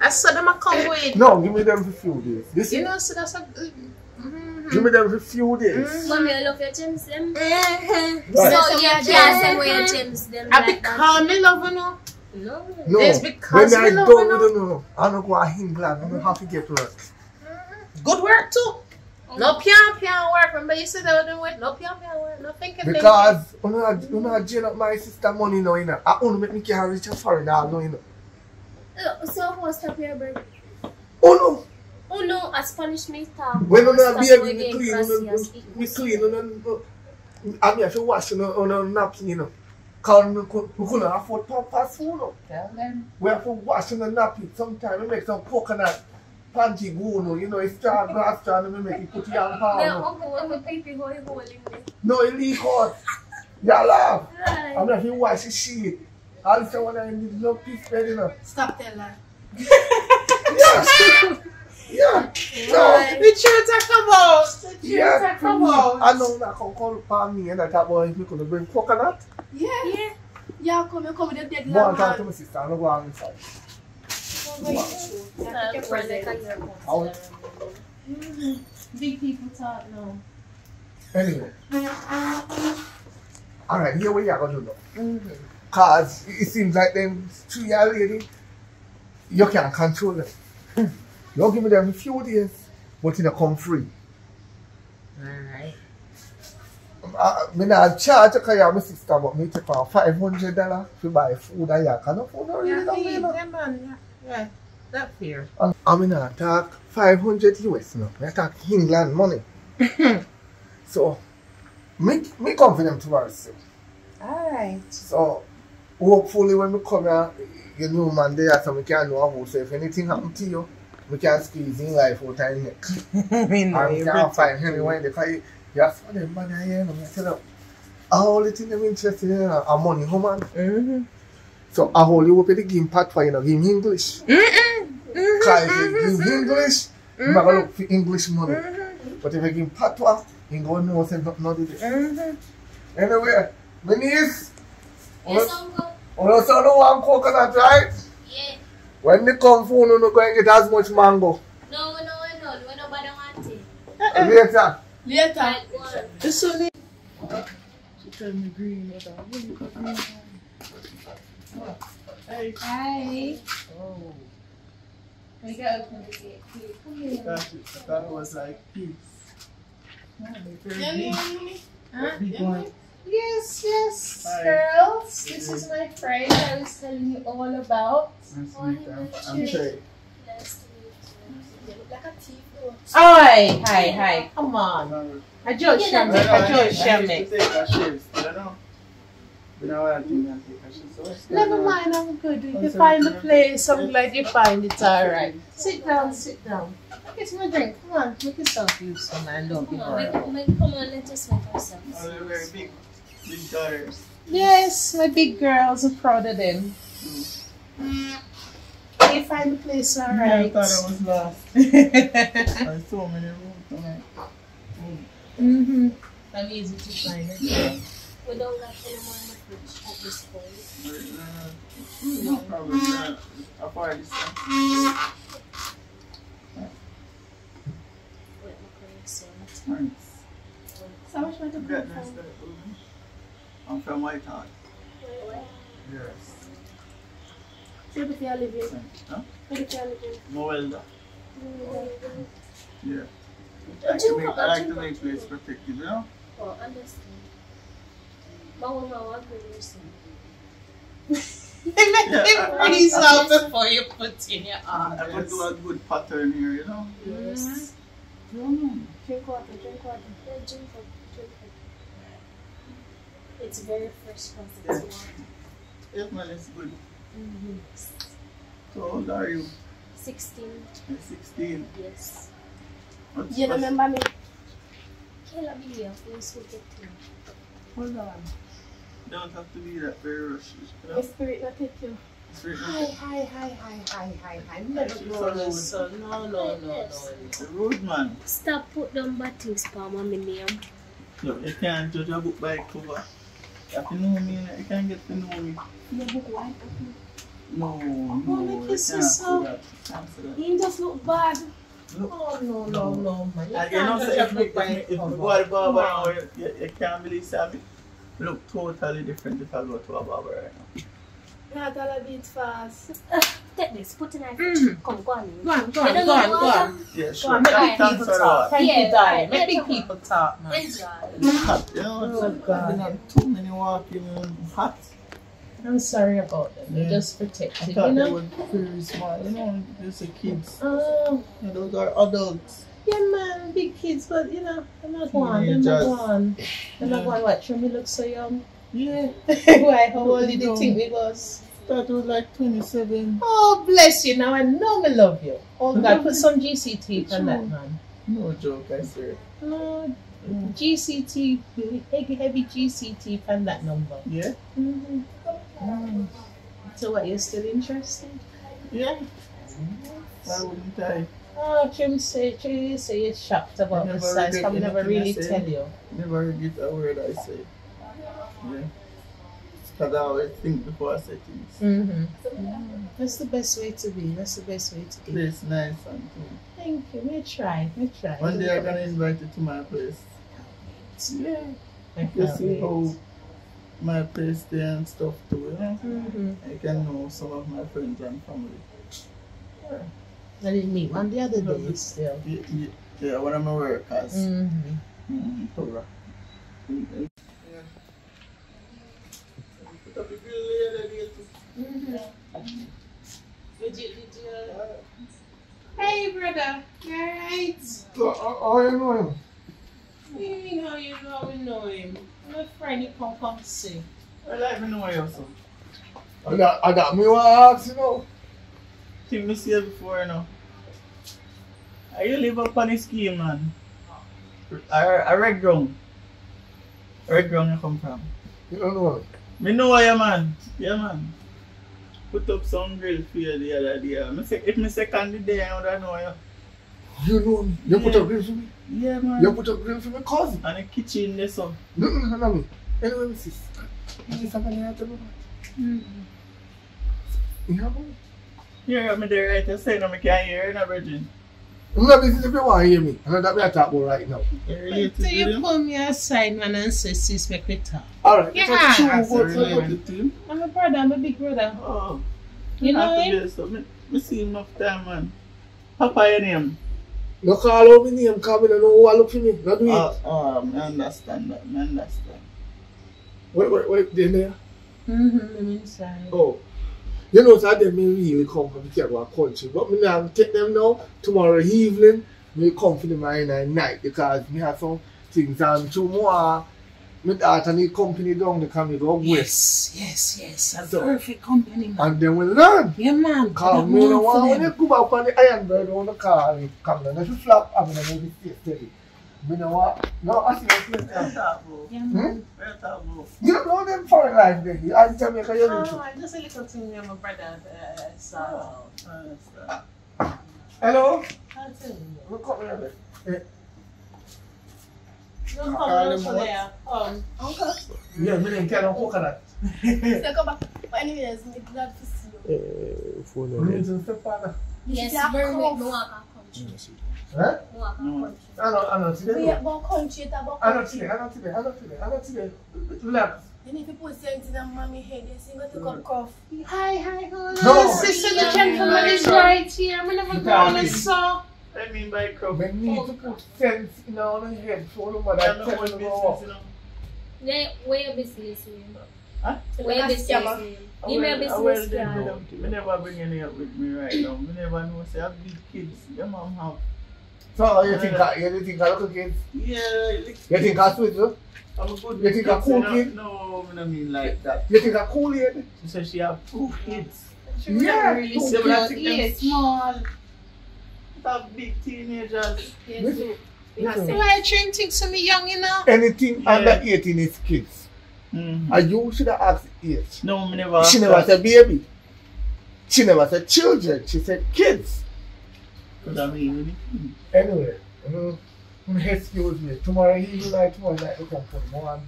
I said them I come with.
No, give me them for few days. This
You know, so that's a good. Mm-hmm.
Give me them for few days. Mm-hmm.
Mommy, I love your gems, them. Mm-hmm.
Right.
So you can't say where your gems, them.
I
like that.
become me love, you know.
No.
No,
It's because
when I don't,
you know.
don't know. I don't go to England. I don't have to get work.
Good work too. No piano piano work. Remember you said I would with no piano piano work. No thinking thinking.
Because you know, you know, jail up my sister money now, you know. I only make me can reach a foreign now, you know.
Uh, So what's up here, bird?
Oh no.
Oh no, a Spanish me talk.
no, when you know,
Stop
baby, me
again,
clean,
gracias,
you know,
y-
me clean, you know. I mean, I should wash, you know, on a napkin, you know. Because we could- we couldn't afford to pass food, you know.
Tell them.
We have to wash in the napkin. Sometimes we make some coconut panty goo, you know, it's straw, grass straw, and we make it put it on
My
palm.
uncle want me pee pee hole hole in me.
No, it leak out. Yeah, laugh.
Right.
I'm not even wash the sheet. All the time when I need no piece bed, you know.
Stop telling her.
Yeah. Yeah. No.
The truth I come out. The truth
Yeah.
I come out.
I know that can call upon me and I thought, boy, if you could bring coconut,
Yeah. Yeah. Yeah, come here, come with the big
go and talk
lamb.
to my sister and I'll go on inside.
Yeah, take a present.
I'll-
Big people talk now.
Anyway. Alright, here we are going to do now. Cause it seems like them two year lady, you can't control them. You give me them a few days, but you come free.
Alright.
Uh, me not charge because you're my sister, but me take five hundred dollars to buy food and you can food not really
Yeah,
don't
hey,
you know.
yeah, man. Yeah, yeah. That fair.
And I mean I talk five hundred US now. I talk England money. so me me come for them tomorrow still.
Alright.
So hopefully when we come here, you know man there so we can know about so if anything happen to you, we can squeeze in life out of neck.
Me know
And we
rich.
find anyone because you have of them man here, you know, I tell you. All the thing them interested in are money, woman.
Mm-hmm.
So I hold you up in the game part for you know, give him English. Because if you give him mm-hmm. English, you're not gonna look for English money. Mm-hmm. But if you give him patois, you gonna know say nothing of this. Mm-hmm. Anyway, my niece,
Yes, uncle.
you son no want coconut, right?
Yeah.
When they come for you, no go and get as much mango.
No, no, no. We nobody want it.
Later.
Later.
Like one.
The sun
She tell me green, but I really got green. Hey.
Hi.
Oh.
We gotta open the gate. Come here.
That, that was like peace. Yeah, they're very
Yeah,
big.
yeah, yeah.
Huh? Yes, yes,
Hi.
girls. This is my friend I was telling you all about.
Nice to meet you. I'm, I'm Trey.
Nice to meet
You like a thief.
Hi, hi, hi. Come on. I just
Yeah,
shall
that's
make,
I
I
know,
just
I
shall
used
make.
To take a shift, you know? But I think I take a shift. So
Never mind, I'm good. If
Oh,
you find the place, I'm glad you find it alright. Sit down, sit down. Get my drink. Come on, make yourself useful, man. Don't be
Come on,
bored.
make, make, come on, let us make ourselves.
Oh, they're very big. Big daughters.
Yes, my big girls are proud of them. Can you find the place all right?
I
alright?
thought I was lost. There's so many rooms tonight.
mm-hmm. I'm easy to find it.
We don't got any more in the fridge at this point.
Problem. Uh, I'll find this one.
Wait, my connection.
Thanks.
So much come
nice that. I'm from Whitehall.
Wait, wait.
Yes.
Where do you live in?
Huh?
Where do you live in?
Moelda. Yeah. I like to make, I like to make place protected, you know?
Oh, understand. But we know what we do soon.
Make it freeze out before you put in your
I could
arms.
do a good pattern here, you know?
Yes.
Mm.
Drink water, drink water.
Yeah, drink up, drink up. It's very fresh because it's water.
Yes, man, it's good.
Mm-hmm.
So how old are you?
16,
You're 16.
yes.
What's,
Do you remember me?
Kayla be here, please we get to
Hold on.
Don't have to be that very rushed. You
My
know?
spirit not take you.
Hi, hi, hi, hi, hi, hi, hi. Never go on, son. No, no, no, no.
The road man.
Stop put them battings for my name.
Look, you can't judge a book by its cover. You have to know me, you can't get to know me.
Your book white.
No, oh, no,
wanna
you
kiss
can't
yourself?
You can't say that.
You just look bad.
Oh, no, no, no, man. You
you know,
can't
so
judge
if,
a book
if,
by
if,
its
if you go to the barber
Come
you, you, you can't believe something. Look totally different if I go to a barber right now.
Not all a bit fast.
Take this, put in a
Mm.
Come, go on.
Go on, go on, go on, go on.
Yeah,
Go
sure.
on, make
Thank-
big
thanks
people talk. Thank
Yeah,
you, darling. Make big people talk, man.
Enjoy.
It's hot, you know.
Oh,
I've
God.
been on too many walking hot.
I'm sorry about them. They're
Yeah.
just
I
protected, you
thought they
know?
were very small, you know, just the kids.
Oh,
You know, those are adults.
Yeah, man, big kids, but you know, they're not one. They're not
Teenagers.
one. They're not
Yeah.
one. What? Me look so young?
Yeah,
Why? How old did you think we was?
that was like 27.
Oh, bless you. Now I know me love you. Oh, God, put some GCT on that, man.
No joke, I swear.
Oh, GCT, heavy, heavy GCT on that number.
Yeah?
hmm So what, you're still interested?
Yeah. Why wouldn't I?
Oh, Jim say, Jim say you're shocked about the size. I'm never really tell you.
Never regret a word I say. Yeah. Because I always think before I say things.
Mm-hmm. That's the best way to be. That's the best way to be.
Place nice and cool.
Thank you. Me try. Me try.
One day I'm gonna invite you to my place. Yeah.
I
You see
wait.
how my place there and stuff too. You know?
Mm-hmm.
I can know some of my friends and family.
I didn't meet one the other day still.
Yeah, yeah, yeah one of my workers.
Mm-hmm.
Mm, Torah. Mm, mm. Put up the grill later, there too.
Did you, did you, Hey, brother. You alright?
So, how how you know him?
You mean how you know we know him? My friend, you come come see.
I like me know you, son.
And that, and that me one to ask you know.
Think me see you before, you know. Are you live up on the scheme, man? A, a red ground. Red ground you come from.
You don't know him.
Me know you, man. Yeah, man. Put up some grill for you the other day. Me say, if me second the day, I would know you.
You know him. You put up grill for me.
Yeah, man.
You put up grill for me cousin.
And the kitchen there, so.
No, no, no, no, me. Anyway, me sis. You just have any idea about
Mm.
You have one?
Yeah, me there right. You say no, me can't hear you, no, Virgin.
I'm not busy if you want to hear me. And that's what I talk about right now.
You
Wait
related
you
them?
pull me aside, man, and say, sis, make we talk.
Alright,
Yeah.
that's true.
That's
But,
really
but,
to him.
I'm a brother, I'm a big brother.
Oh.
You know
After
him?
this, so me, me see him enough time, man. Papa, your name?
no call out my name because I don't know who I look for me. Not do it.
Oh, oh, me understand that. I understand.
Wait, wait, wait, they there?
Mm-hmm, I'm inside.
Oh. You know, so they may really come from the our country. But me now take them now. Tomorrow evening, me come for them in at night because me have some things and tomorrow my daughter need company down the come go.
Yes, yes, yes. A
So-
perfect company, man.
And then we learn.
Yeah, man.
Call me no
man for
one when you go back on the iron bird on the car and come down. If you flap, I'm gonna maybe stay steady. Me know what? No, I see what
Where you talk about?
Hmm?
you about?
You know them foreign life, baby. I Jamaica, you live
Oh. I just a little thing, I'm brother. Uh, so,
I understand.
Hello?
I'll you.
Look up here, baby.
Don't
Call
come
them
over there. Um,
Uncle,
Yeah, me name Ken Coconut.
so come back. But anyways, me glad to see you.
phone Reason stepfather.
Yes, very
cough.
Me walk a country.
Huh?
Me walk a
No.
country.
I know, I know today.
We
no.
about country, it's about
I know
country.
today, I know today, I know today, I know today. Relax.
And if you put something in mommy head, you see, go to come cough.
hi, hi, hold on.
No.
Sister, the gentleman is right here. I'm never
You
going
can't
to saw.
I mean by crop.
We need to put sense in our head so the mother
I'm
tell
not
you
one
about.
business, you know.
Yeah, where your business name?
Huh?
Where your
That's
business
scammer.
name?
I
Give me a
well- I
business
done
card.
with never bring any up with me right now. Me never know say I have big kids. Your mom have.
So you think I, you think I look again?
Yeah,
You think I sweet, huh?
I'm a good
You think I
kids,
cool kid?
No, me don't mean like that.
You think I cool lady?
She said she have two kids.
Yeah,
really
two
They will have them
age.
small. Have big teenagers.
Listen,
Why
listen.
you trying to so me young, you know?
Anything
Yeah.
under 18 is kids.
Mm-hmm.
And you should have asked age.
No, me never.
She never said baby. She never said children. She said kids.
Because I mean,
Anyway, mm, mm, excuse me. Tomorrow evening, night, tomorrow night, we come for one.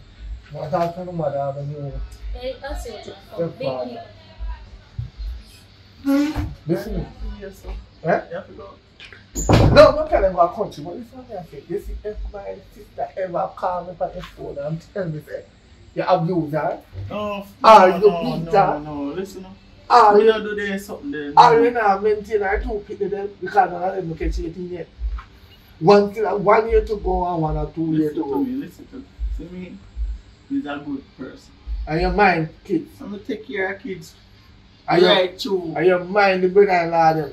One talk to the mother and you.
Eh, That's it.
Step
Big
father.
people.
Listen.
yes, sir.
Eh?
You have to go.
No, don't tell them about country, but listen what I say. You see, if my sister ever call me on the phone and tell me, say, you abuse her,
No,
Ah,
no,
you
no,
beat
no,
her.
no, listen. No.
or
We
you,
don't do this something there.
or you not maintain her two people them because none of them see it yet. One, one year to go and one or two years
Listen
to
to
go.
me, listen to me. See me, he's a good person.
And your mind, kids.
I'm gonna take care of kids.
Your,
Right, too.
and your mind, the brother-in-law them.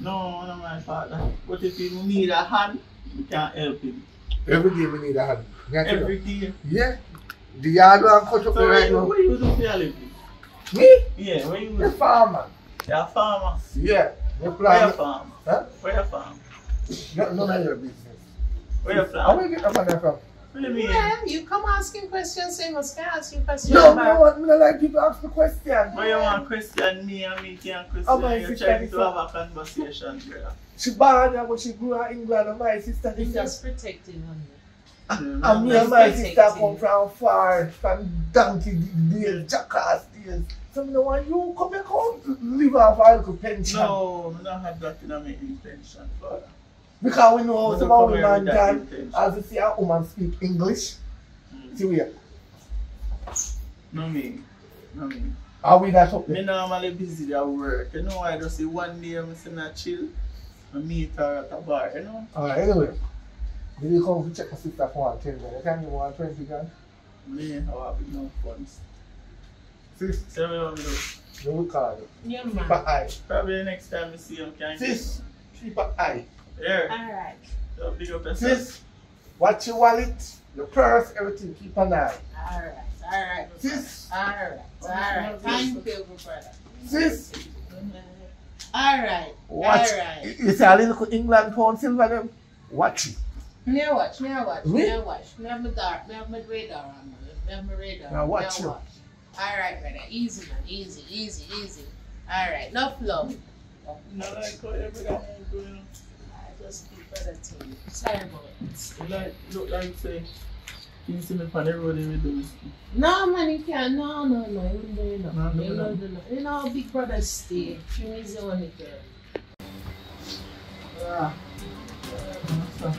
No, no, my father. But if he need a hand, we can't help him.
Every day we need a hand. You.
Every day.
Yeah. The yard one cut up
So
right
what,
now.
what you do for your living?
Me?
Yeah, where you
The
do?
farmer.
You're a farmer.
Yeah. The
Where you
plant.
farm?
Huh?
Where you farm?
No, none of your business.
Where you
How
farm?
will you get the money from?
What do you mean?
Yeah, you come asking questions, same as can ask you questions.
No, me
back.
don't don't like people ask me questions.
Why you want to question me and me can't question
Oh, my
you? You're trying to have a conversation, brother.
She born but she grew in England, and my sister
He's just protecting on
And me and my sister come from far, from donkey days, jackass days. So me want you come back home, live off a little pension.
No, I don't have that in my intention, father.
Because we know how
We
some
don't come
women can, as you see a woman speak English,
Mm.
see we
No me. No me.
are we that up
Me
there?
normally busy at work. You know why I just say one day I'm sitting chill. I meet her at a bar, you know?
Alright, anyway. Did you come to check my sister for one ten grand? You can give me one twenty grand?
Me, I have enough funds.
Sis,
So what I'm do?
you call you.
Yeah, man.
an eye.
Probably the next time I see him, can
Sis, keep an eye.
Here,
Alright.
so big up yourself.
Sis, watch your wallet, your purse, everything. Keep an eye.
Alright. Alright.
Sis,
Alright. Alright. Thank you, brother.
sis,
Alright.
watch.
Alright.
You you see a little England pound silver them? Watch it.
Me a watch, me a watch,
Me?
me a watch. Me have my dark, me my radar on me. Me have my radar.
Now watch
a
you.
watch. Alright, brother. Easy, man. Easy, easy, easy. Alright. Enough love.
Not like how everything going on.
I just keep brother to you. Sorry about it.
You like, look like say, you see me on the road and we.
No, man, you can't. No, no, no. You wouldn't do enough.
No, no,
you
no.
don't do enough. You know how big brother stay. She is the only girl.
Ah. So.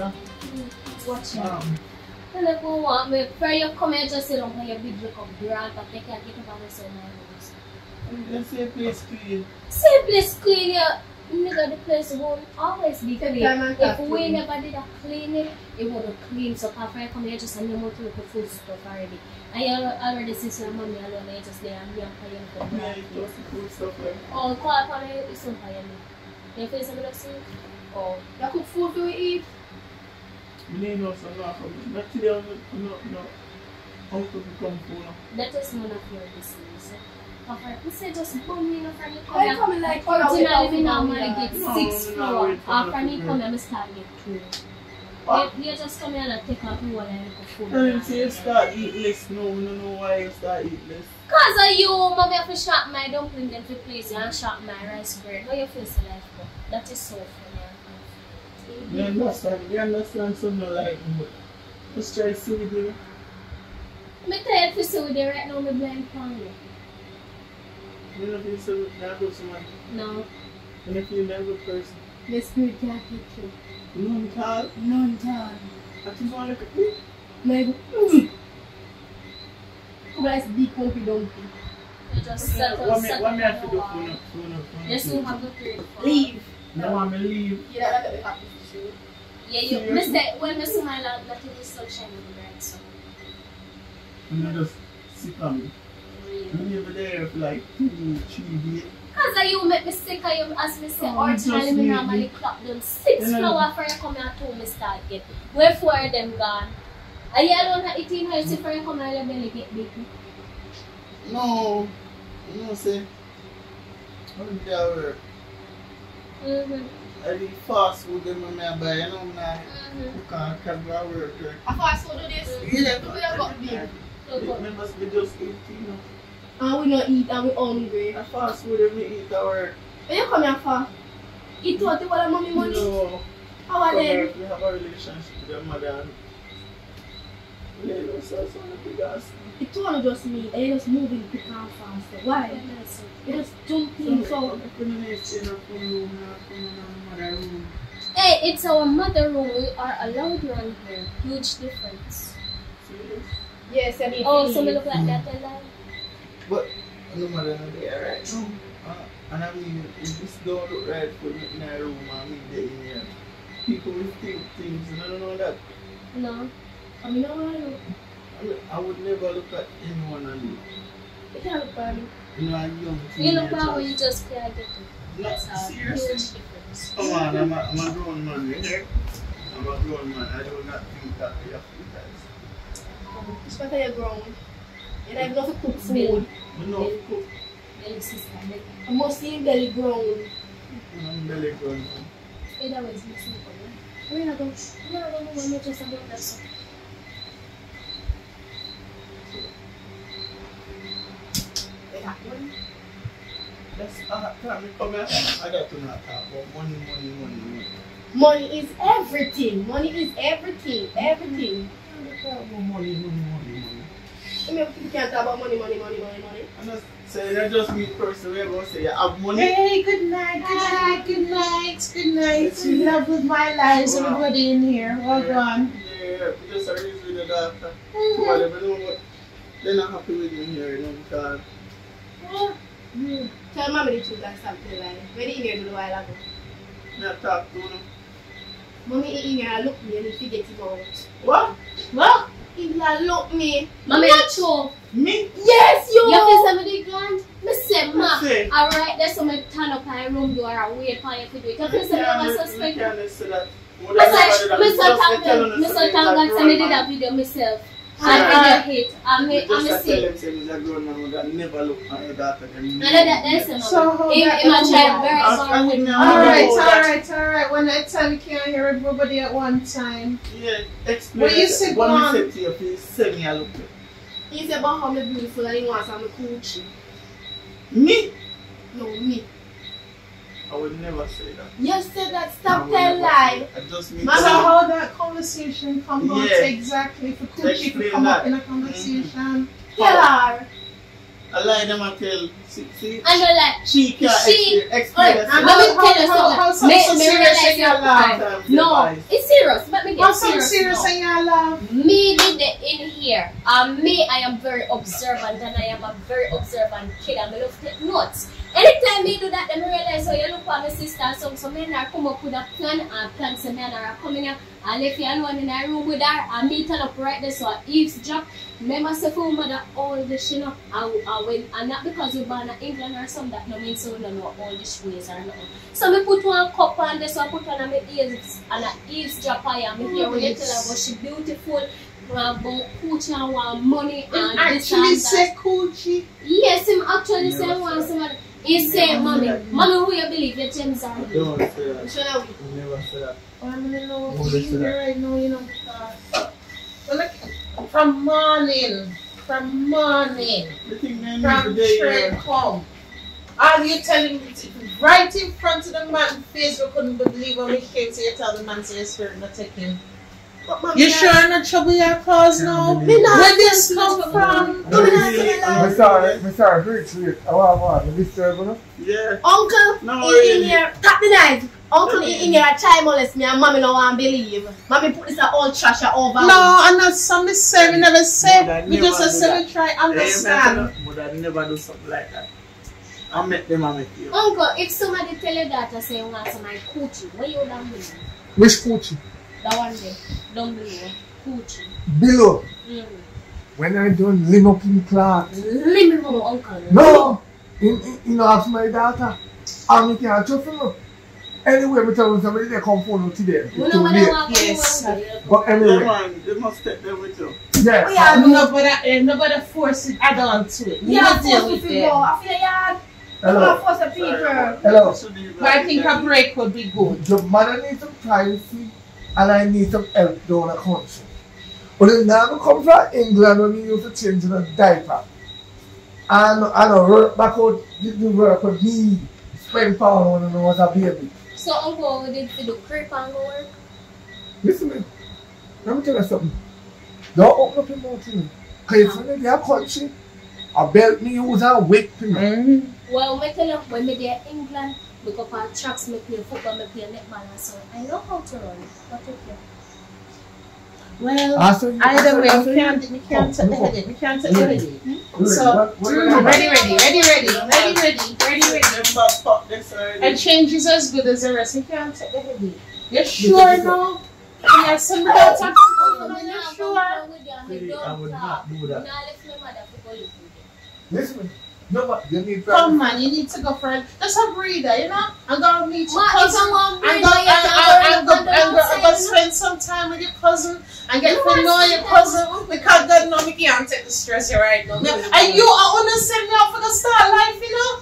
So,
Watch it.
um,
Tell you go want me. Before you come here, just sit down on your big look up grand, but they can't get up on the side of my house.
let's say place clean.
Same place clean here. Nigga, the place won't always be
Take
clean.
time and
If
clean.
we never did a clean it, it would have clean. So after I come here, just a name out to look for food stuff already. And you already see some money alone, and you just there and me and pay for
Yeah, you do some food stuff like
Oh, call upon it, it's not paying me. You feel something like that? Oh,
You cook food for we eat.
Me need know some laugh from it. Not today, I'm not, no, no. How to become full now.
that is none of your business. After, you say just bum me enough and you come
Why you
here.
coming like all the way
Originally,
down
me
from
normally
here?
get
No,
six
me not
floor.
wait for
After
the
me
food.
come here, I start get two.
What?
You, you just come here and take off me while I look for food.
Tell him say you start eat less. No, we don't know why you start eat less.
Cause of you, mommy have to shop my dumpling them to place you and shop my rice bread. How you feel so life go? That is so funny.
You understand? You understand something like me, but just try to see with you.
Me tired to see with you right now, me blind pan you.
You know, if you say you're a good man,
No,
and if you're a good person,
The spirit can't take you.
you know what I'm talking
None time.
I just want to look at me.
Maybe. Mm. Come on, it's big humpy dumpy.
you just settle,
What me,
settle
what me have to do
down.
for no, for no, for no.
You still have to pray for
Leave.
No, want me leave.
Yeah, that's what we
Yeah, you, me say, when me smile out, that it is sunshine with the bright sun.
And you just sit on me.
Really.
You there for like two, three days.
Cause you make me sick of you, ask me say,
Oh,
originally
just
me normally clock down six
Yeah.
flower for you come here two me start get. Where four of them gone? Are you alone at 18 hours for you come your belly get big?
No, you know, say, I'm there.
Mm-hmm.
I eat fast food them when I buy, you know, I'm not
Mm-hmm.
cook and can go work. right?
I fast food do this.
Yeah,
We have got big.
It me must be just eat, you know.
And we not eat and we hungry.
I fast food them me eat at work.
When you come here for? Eat what you want mommy money?
No,
How are
come
them?
here, we have a relationship with your mother and we let so big ass.
It don't just me. They just moving quick and fast. Why? They just jumping so.
I couldn't even stay in a full room, I couldn't in another room.
Hey, it's our mother room. We are allowed around here. Huge difference.
Serious?
Yes, I need
Oh,
to
so me
leave.
look like that and that?
But no matter not there right now. Uh, and I mean, if this don't look right for me in a room, I mean, they in here. People will think things, and I don't know that.
No.
I mean.
I I would never look at anyone and,
You can't look at
you know, a young
You look
teenager.
you just play a guitar. That's
Not
a
seriously.
huge difference.
Come on, oh, I'm a, I'm a grown man, you hear? I'm a grown man. I do not think that way of you guys.
It's better you're grown. You don't even know how to cook food.
You know, cook.
Belly sister, belly.
I must see him belly grown.
I'm belly grown.
Either way, it's mixing for me. We're not going to go home and just about that stuff.
They money. That's uh, time me come here. I got to not talk about money, money, money, money.
Money is everything. Money is everything. Everything.
I talk about money, money, money, money.
I mean, people can't talk about money, money, money, money, money.
I'm not saying I just meet person where going say you have money.
Hey, good night, good night, good night, good night. You love with my lives, everybody in here. Well done.
Yeah, just a reason with the doctor. Two of them, you know what? They're not happy with me here, you know, because
Tell mommy the truth and stop telling lies. Where the email do a while ago?
me I talk to them.
Mommy in email look me and he forget it out.
What?
What? He like look me.
Mommy,
What?
true.
Me?
Yes, you.
You feel somebody grand? Me say, ma, alright, there's some turn up in room door and wait for you to do it. You feel somebody was
We
suspect?
can't say that.
Mr. Mr. Tangan, Mr. Tangan send me that video myself. And
Yeah.
video hit. I me, I me
Just
see.
tell them say me a grown man that never look at your daughter.
I know that there's some.
So, hold
Him,
that
him a
number.
try very
I- I
sorry.
wouldn't have
Alright,
known that.
alright, alright. When I tell you can't hear everybody at one time.
Yeah, explain.
What you say,
What
go
me
on.
say to you, please send me a look.
He said about how me beautiful and he wants some coochie.
Me?
No, me.
I would never say that.
You said that
I
stop
would
telling
never
lie.
I just mean
Mama,
to-
how that conversation come about
Yeah.
exactly for Coochie to
Explain
come up in a conversation?
Tell her.
I lie them and tell. See, see?
I know like,
She can't
She-
explain. explain
Oi,
herself.
And
Let me
how-
tell you something.
how some-
Me-
some
me
serious in your
your
life?
No, it's serious. Let me
How
get
some
serious.
serious
now.
in your love?
Me did the in here. Um, me, I am very observant and I am a very observant kid. and I love to take notes. Anytime me do that, then I realize how you look for my sister and some, so me and come up with a plan and plan so me and her are coming here and if you alone in a room with her and me turn up right there so I eavesdrop. Remember say for oh, mother all this you know and, and, when, and not because we born in England or something that no mean so we don't know all these ways or nothing. So me put one cup on this, so I put on my ears and I eavesdrop her and me hear when you tell her about she beautiful uh, want about coochie and want money and
And
this
actually
and that.
say Coochie.
Yes, him actually say want some He say, mommy, mommy who you believe your gems are?
Don't say that.
Show them.
You never say that.
Oh, I'm gonna know
Oh,
what you
that.
right now, you know, because well, look, from morning, from morning,
The thing they need
from
today,
train
yeah.
come. All you telling me to, right in front of the man face, you couldn't believe when we came to you tell the man say your spirit not taking.
But mommy,
You
I-
sure not trouble your cause now? Where this come from?
No, me not.
I'm sorry, I'm sorry, reach, reach. I want, I want, you disturb me?
Yeah.
Uncle,
No,
he
really.
in here, tap the knife. Uncle, he in here, a child molest me, and mommy no want believe. Mommy put this a old trash over.
No, I'm not some me say, we never
But I
say. We just a say
that.
we try understand.
But I never do something like that. I met them, I met you.
Uncle, if somebody tell your daughter say you want some my coochie, what you don't believe?
Which coochie?
That one day, don't believe. Coochie.
Below.
Mm.
When I done limb up in class.
Leave me alone, uncle.
No! In, in, in ask my daughter. And me can't trust her. Anyway, me tell you somebody they come phone you today.
We
It's
know
too
what they
late.
want.
Yes.
But anyway,
man, they must take them with you.
yes.
We are
Nobody, uh, nobody force it add on to it. We
Yeah,
not deal
force
with
to go.
them.
I feel yard.
Hello.
I force the people.
Hello.
But I think a break would be good.
Your mother needs some privacy and I need some help down the country. But then now I come from England when you used to change in a diaper. And I know work back out, did the work with me, spend pound when I was a baby.
So, uncle, we did to do creep and go work?
Listen me, let me tell you something. Don't open up your mouth to me. Because mm-hmm. when in your country, a belt me use a whip to me.
Well, me tell you, when me there in England, we go for tracks, me play football, me play netball and ah, so I know how to run. What if you?
Well,
After
either ah, way,
after
we can't, ah, we can't take the
Come,
headache. We can't take the headache.
come.
So,
What- what- hmm, what-
ready, ready, ready, ready, ready, ready, ready, ready.
Them back pop this already.
And change is as good as the rest. We can't take the headache. You sure now? Yes, some daughter.
Uncle, me
You
not
sure?
come with you and me
I would not do that.
Me not left my mother to go you.
Listen me. No, but you need
Come
privacy.
man, you need to go for it. Just a breather, you know? And go meet your
Ma, if
cousin.
I want
And
bread,
go,
you
and,
have to
and, and
go
go, and go, and go
outside, you know?
spend some time with your cousin and get
You
to know your cousin
time with
because God know me can't take the stress here right now.
No,
and you are gonna send me out for the start life, you know?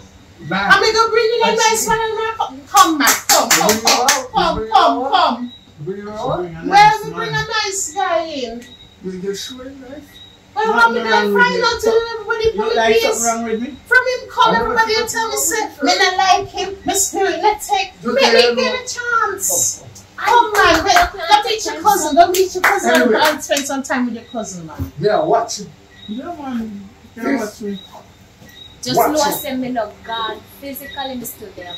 Nah.
I'm gonna bring you that nice one and I'm come man, come, come, come, come, come, come.
Bring
So bring a
Well, we bring a nice guy in.
Will you get showing nice?
Well,
Nothing
what we
wrong
done
with
find
it.
out till everybody
You
put
like
it
something
is.
wrong with me?
From him call
I'm
everybody
gonna
and tell me
put
say,
it
me not like him, my spirit not take.
Just
Make
say
me
hello.
get a chance. Oh, oh. Come man, wait, go meet your cousin, go meet your cousin
Anyway.
and spend some time with your cousin man.
Yeah, watch it.
Yeah, man. You can watch me.
Just
Watch
know
it.
say me no God. Physically, me still there.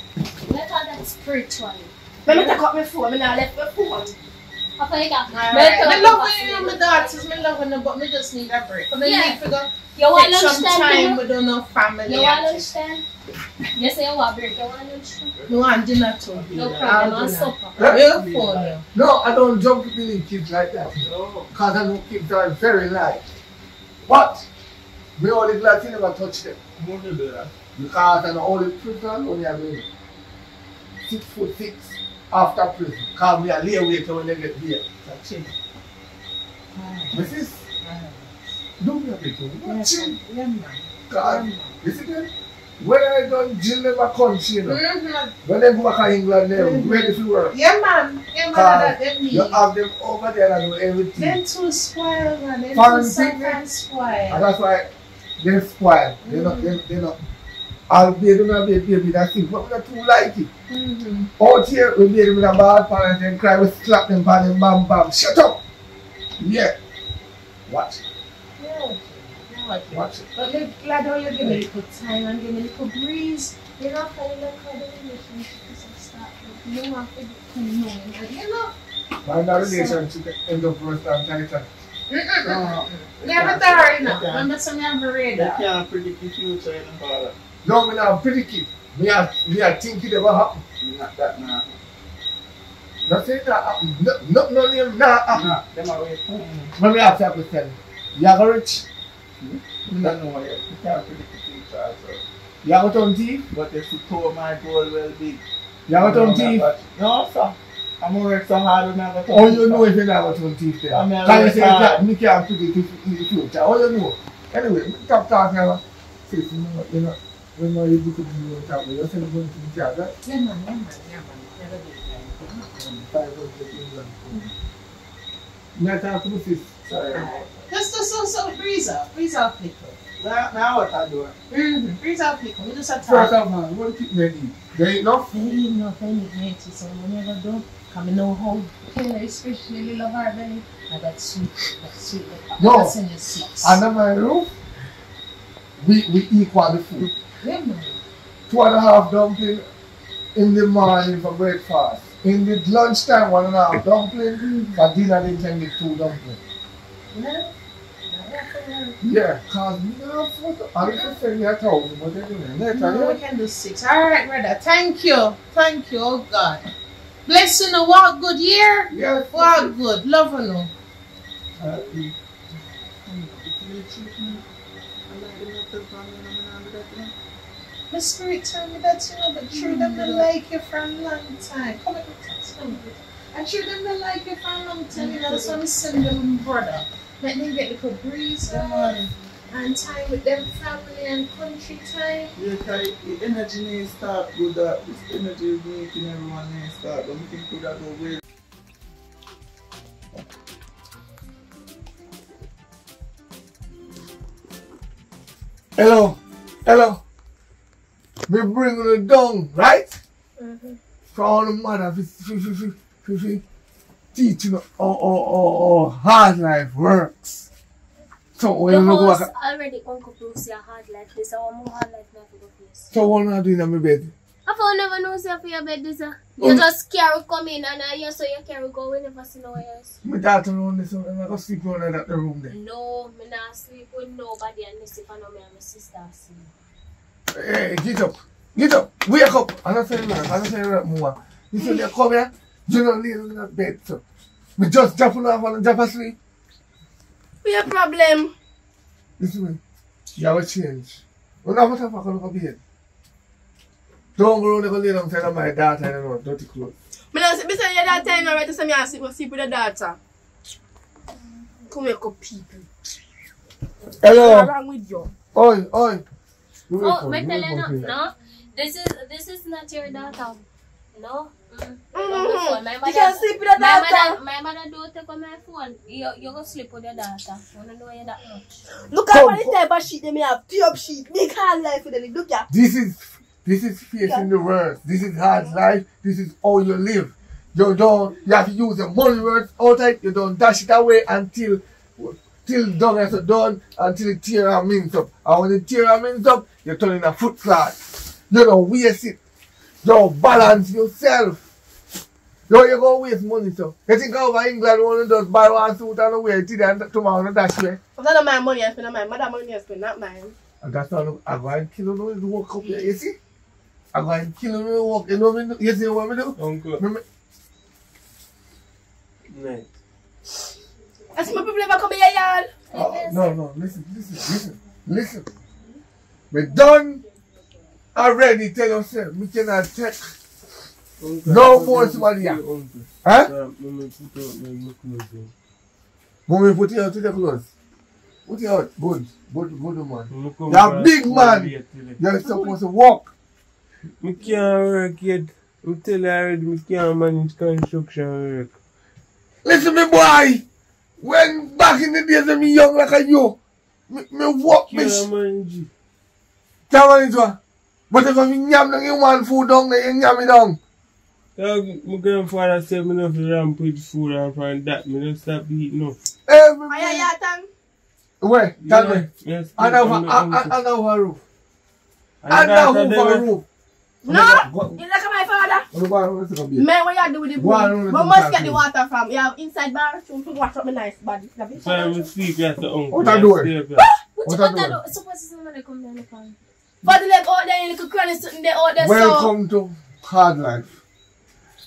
Let her that spiritually.
Let me take up my phone. Me not left my phone.
Papa, you got
Alright, me love you and my daughters, me love them, but me just need a break. Come
Yeah.
need to go
You
take some time
Time,
with no family.
you want
and
lunchtime? You say you want break. You want lunchtime?
No one dinner too.
No
I'll
problem.
do
On
that.
supper.
Your phone, yeah.
No, I don't jump with the kids like that.
Oh.
Because I know kids are very light. But, me only glad you never touch them.
I'm going to do that.
Because I know only prison only have been six foot six after prison. Because me a lay away till when they get here. Ah.
That's ah. it.
Mrs. Do me a bit. It.
Yeah, man.
God, you see them? When I done them a country, you know.
Mhm.
When they go back to England, they're ready mm-hmm. to work.
Yeah, man. Yeah, man.
Cause
That
You have them over there and do everything.
Them too spoiled, man.
Foreign
too sometimes
And that's why they're spoiled. They're not, mm. they're, they're not. I'll be to be a baby that thing, but we're not too like it.
Mhm.
Out here, we be with a bad parents and cry, we slap them, pan them, bam, bam. Shut up! Yeah. Watch it.
Yeah. Yeah, okay.
Watch it.
But I'm glad how you give me a little time and give me a little breeze. You know, kind of like how the relationship is a start. You know, after the knowing, and you know.
And that relationship end up worse than Titan.
Mm-mm. Yeah, but there are enough.
Okay.
Remember, some have a
You
radar.
can't predict the future, you know, father.
No, me not pretty kid. Me a, me a think it ever happen.
Not that now.
Not say that happen. No, no, no not happen.
Nah, them are way.
But me to have to tell you. You are rich.
You don't know yet. You can't predict the future, so.
You are turn thief.
But if you told my goal will be.
You are turn thief.
No, sir. I'm working so hard when I go to
Oh, you know if not going to thief there.
I mean,
Can you say that? Me can't predict the fu- the future. Oh, you know. Anyway, stop talking about. See, you know, you know, when you do the you talk, you say you're going to the job, right?
Yeah, man, yeah, man, yeah, man. Never that.
Five England. Me I talk to my sis.
Sorry.
Just so, so off, breeze off little.
Now, now what I do?
Mm-hmm. Off little. We just a
First
talk.
of all, what do people need? There ain't enough.
They ain't no penny granted, so we never do. Come and know how killer, especially little Harvey. And that sweet, that sweet.
No.
That's in the six.
Under my roof, we, we equal the food. Two and a half dumpling in the morning for breakfast. In the lunchtime, one and a half dumpling. For dinner, they can get two dumplings.
Yeah.
Yeah, cause me not have photo. I was just saying a thousand, but anyway, later,
No, we can do six. All right, brother. Thank you. Thank you, oh God. Bless you, no walk good year.
Yes,
Walk good. Love you, no.
Uh,
If you cheat me, I'm not gonna tell family, I'm not gonna do that, you know.
My spirit tell me that, you know, but true them not like you for a long time. Come here, text them. And true them not like you for a long time, you know, that's why I send them brother. Let them get little breeze on and time with them family and country time.
Yeah, cause the energy needs start good. Uh, this energy is making everyone needs start. But we think could that go way.
Hello, hello. We bring you down, right? For all the mother, teaching you how, how, how, hard life works. So when
The
you go
house
back,
already Uncle Bruce your hard life. This our more hard life never go face.
so what am I doing in my bed?
I found never know say for your bed this. uh. You just carry come in and uh, you so you carry go. We never see no one else.
My daughter around this, and I go sleep on that the room there.
No, me not sleep with nobody unless if I know me and my sister sleep.
Hey, get up. Get up. Wake up. I'm not saying that. I'm not saying that more. You see, you come here, you don't lay in that bed, so. We just drop you off and drop asleep.
What's your problem?
Listen to me. You have a change. When I was up, I look up here. Don't go around and lay down inside of my daughter and know dirty clothes.
Me not say, me say your that time alright to say me I sleep, I sleep with the daughter. Come here, come people. What's
Hello.
wrong with you?
Oi, oi. You
Oh,
up,
me
you
tell
wake
you
up
no,
here.
no. This is this is not your daughter. No. Mm.
Mm-hmm.
My
You can sleep with your
my
daughter.
mother, my mother don't take on my phone. You, you go sleep with your daughter. I don't know you that much.
Look at what the type of sheet they may have. Tube sheet. Make hard life with them. Look at.
This is this is facing the world. This is hard life. This is how you live. You don't you have to use the money words all time. you don't dash it away until till done as a done until it tear and means up. And when it tear and means up, you turn in a foot class. You don't waste it. You don't balance yourself. You you go waste money so. You think over England one just buy one suit and wear it and tomorrow and dash away.
It's not my money I spend, not mine. Mother money I spend, not mine.
And that's why I go and kill you to walk up here, you see? I go and kill you to walk, you know what I mean? You see what I do?
Uncle.
Me-
Night.
I see my people ever come here, y'all.
Oh, no, no, listen, listen, listen, listen. Me done already tell yourself, me cannot take.
Uncle.
No more somebody here.
Uncle.
Huh?
Uh, Mama put out my milk clothes.
Mommy put you out to the clothes. Put you out, good, good, good man.
Mama come
You're a
back
big
one
man.
day till it-
You're supposed to walk.
Me can't work yet. I tell you already, me can't manage construction work.
Listen me boy, When back in the days when me young like a yo, me, me walk me... Kiramanji. Kiramanji twa. But if me nyam lang in one food down there, you nyam it down.
Dog, my grandfather said me not to ramp with food and from that, me not stop eating up.
Every...
Aya ya tang.
Where? Tell me.
Yes.
Another, another roof. Another
roof. Another
roof.
No, it's like my father?
go- go- what's gonna be?
Man, what you do with the
Go on,
broom? But must get the
the
water from. You have inside bathroom to wash up my nice body.
So I'm
seen
asleep at the uncle.
What I do?
I stay up there.
What
What
you
I
want to
doing?
do? Suppose somebody come down the phone.
For the leg out there, you little cranny sitting there out there, so.
Welcome to hard life.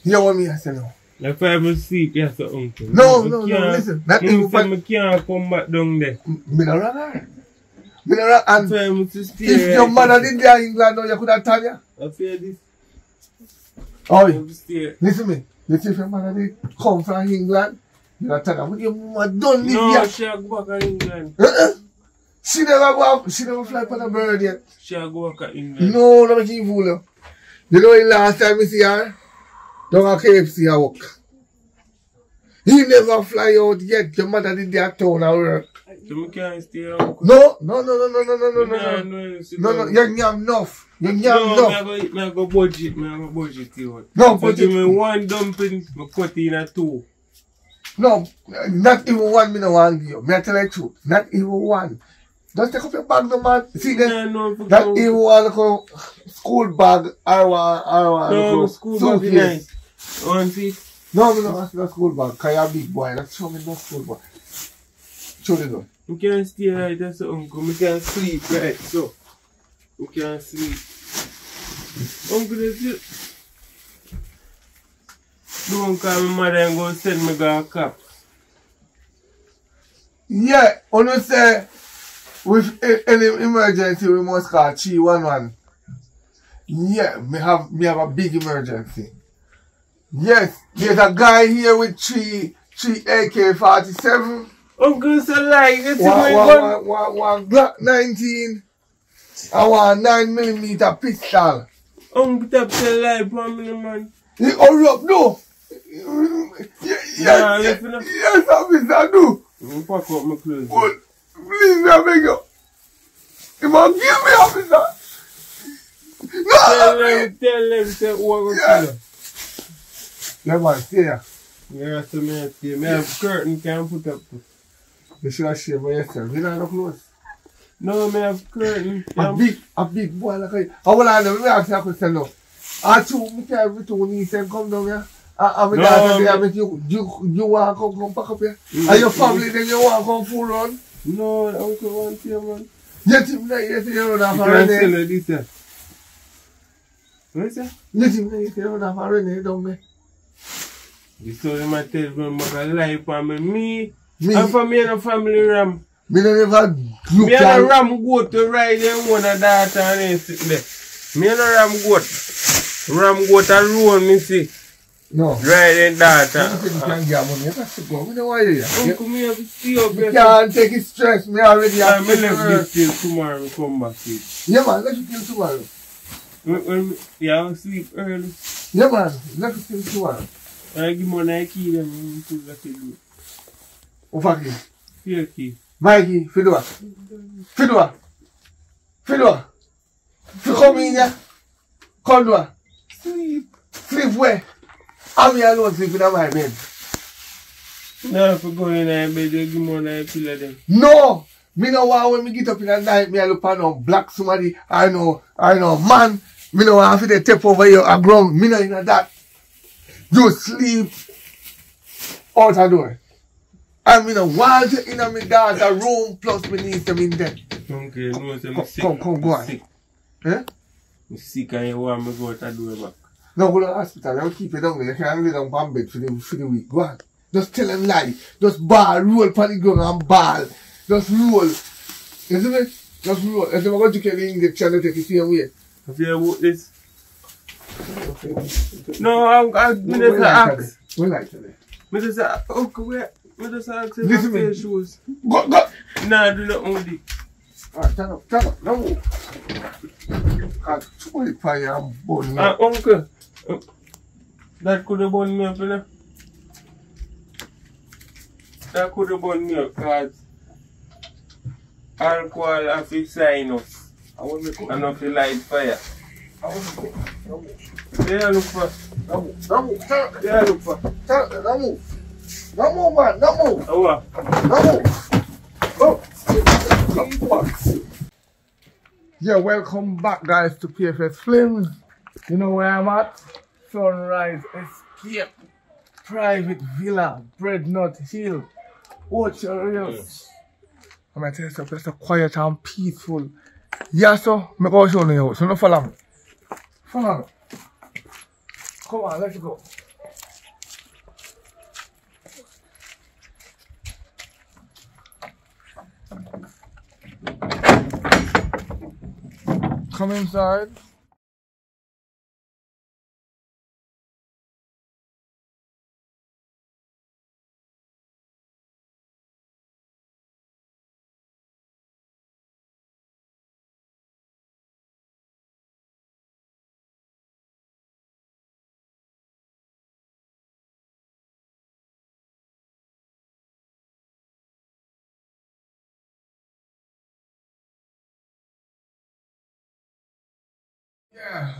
Hear what me I say now.
Like if I'm asleep, yes, the uncle.
No, no, no, listen. That
me
even
me can't come back down there.
Me no run. Me no run. And
So I'm to stay
if your mother
there.
did there in England, you could have told you.
I fear this. To
listen me. You see if your mother did come from England, you tell her, what your mama don't live
No,
here.
she'll go back to England.
She never go up, she never fly on a bird yet.
She'll go back to England.
No, no you fool you. You know the last time I see her, down at KFC I walk. He never fly out yet. Your mother did their town and work.
So me can't stay uncle.
No, no, no, no, no, no, no, no,
Me nah
no, no.
know you sit
No,
down.
no, you yam enough. You yam
No, me
enough.
I go, me I go budget, me I go budget you.
No, budget.
me one dumpling, me cut in a two.
No, not even one me no want give you. Me I tell you the truth. Not even one. Just take up your bag, no man. See that?
Nah, no,
Not
come-
even one little school bag or one, or one
No, school bag is nice. One see?
No, no, no, that's not school bag. Cause you're a big boy. That's show me no school bag. Show the door.
Me can't stay right there, so uncle. Me can't sleep right, so. Me can't sleep. Uncle, that's it. Don't call my mother and go send me go a cop.
Yeah, when you say with any emergency we must call 311. Yeah, me have me have a big emergency. Yes, there's a guy here with three three AK forty seven.
Uncle, it's a lie. That's
One, one, one, one, one Glock 19 and one 9 millimeter pistol.
An git ap
se lay pou an mi
nan
man.
Hurry up nou.
Yes officer
nou. Mwen pak wap mwen
kloz. Please la beg yo. Iman give me officer. No.
Tell them, tell them
se
ou an
kilo. Neman, stay ya.
Yeah, so me stay. Me have curtain can put up.
This is a shame on yourself. You don't look close.
No, me have curtain.
A
Yeah,
big, a big boy like you. I will have me ask you a question now. I two, me tell every two niece and come down here. I, I mean,
No,
no,
me-
I make you, you, you want to come, come back up here.
Mm,
And your
mm.
family, then you want to come full run.
No, uncle want you, man.
Yet him there, yet you run off
You
a
can sell
Renee.
it this time. What is that?
Yet him there, yet you run off a Renee down there.
You told him I tell him about a lie for me. Me,
Me,
I'm from me and a family ram.
Me don't ever look
Me and a ram goat to ride and one a daughter and they sit there. Me and a ram goat. Ram goat a roll me see.
No.
Ride and
You
daughter.
think you can get money, you have to go. Me don't want you here.
Uncle, me have to see up
You can't take it stress. Me already
I
have to
left this till tomorrow come back here.
Yeah, man, let's kill tomorrow.
When, when, yeah, I'll sleep early.
Yeah, man. See what you want.
Ay, give mo na yung key dem, yung put la key.
Over here.
Here key.
Mikey, Fidua. Fidua. Fidua. Fi come in here. Come do
Sleep.
Sleep where? I'm here alone sleeping in my bed.
Na, if you go in your bed, you give mo na yung pillow dem.
No! Me no want when me get up in the night, me I look on no black somebody, I know, I know, man. Me no want to take over your ground. Me no in that. You sleep out the door. Me no want you in my daughter room plus me need them in there.
Okay, no,
Come,
sick.
come, come, go on.
sick.
Eh?
Me sick and you want me go out the door back.
No, go to the hospital. I'll keep you down there. You can't lay down on bed for the, for the week. Go on. Just tell them lie. Just ball, roll upon the ground and ball. Just roll. You see me? Just roll. If you're going to get the injection, they take it same way.
Have you ever this? No, I, I, me just ask.
We like today.
Me just ask, uncle, where? Me just ask if
Listen
I
me.
wear shoes.
Go, go.
Nah, do not only.
Alright, turn up, turn up. No move. Twenty five and bone.
Ah, uncle. uh, That could have burned me up, you know? That could have burned me up, cause alcohol have to sign us.
I want to.
And not to light fire.
I want to. No move.
Yeah, look for.
No move. No move. Turn up.
Yeah, look for.
Turn up. No move. No more, man. No more.
Oh, what?
No more. Oh. Come back. Yeah, welcome back, guys, to PFS Films. You know where I'm at? Sunrise Escape Private Villa, Breadnut Hill, Orchard Hills. I'm gonna tell you something, it's a quiet and peaceful. Yeah, so, me go show you, so no follow me. Follow me. Come on, let's go. Come inside.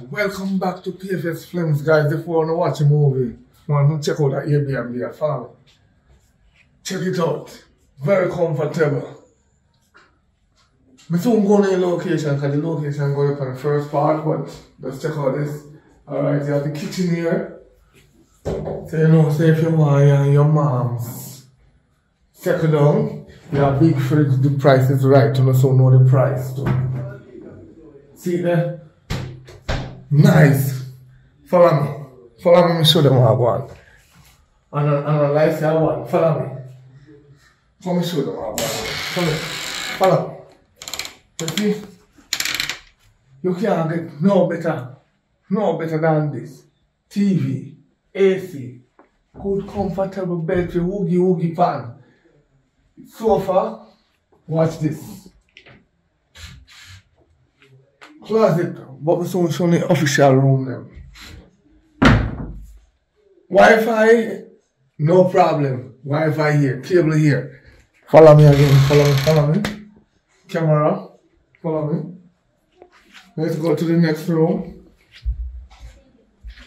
Welcome back to PFS Films, guys. If you want to watch a movie, want to check out that Airbnb, I. Check it out. Very comfortable. Me soon go to the location, because the location going for the first part, but let's check out this. Alright, you have the kitchen here. So you know, say if you want and your mom's settle down, you have big fridge, the price is right, you know, so know the price too. See there? Nice. Follow me. Follow me, show them what I want. Analyze that one. Follow me. Come show them what I want. Follow me. Follow. You see? You can't get no better, no better than this. TV, AC, good comfortable bed, woogie woogie pan, sofa. Watch this. Closet, soon show the official room them. Wi-Fi, no problem. Wi-Fi here, cable here. Follow me again, follow me, follow me. Camera, follow me. Let's go to the next room.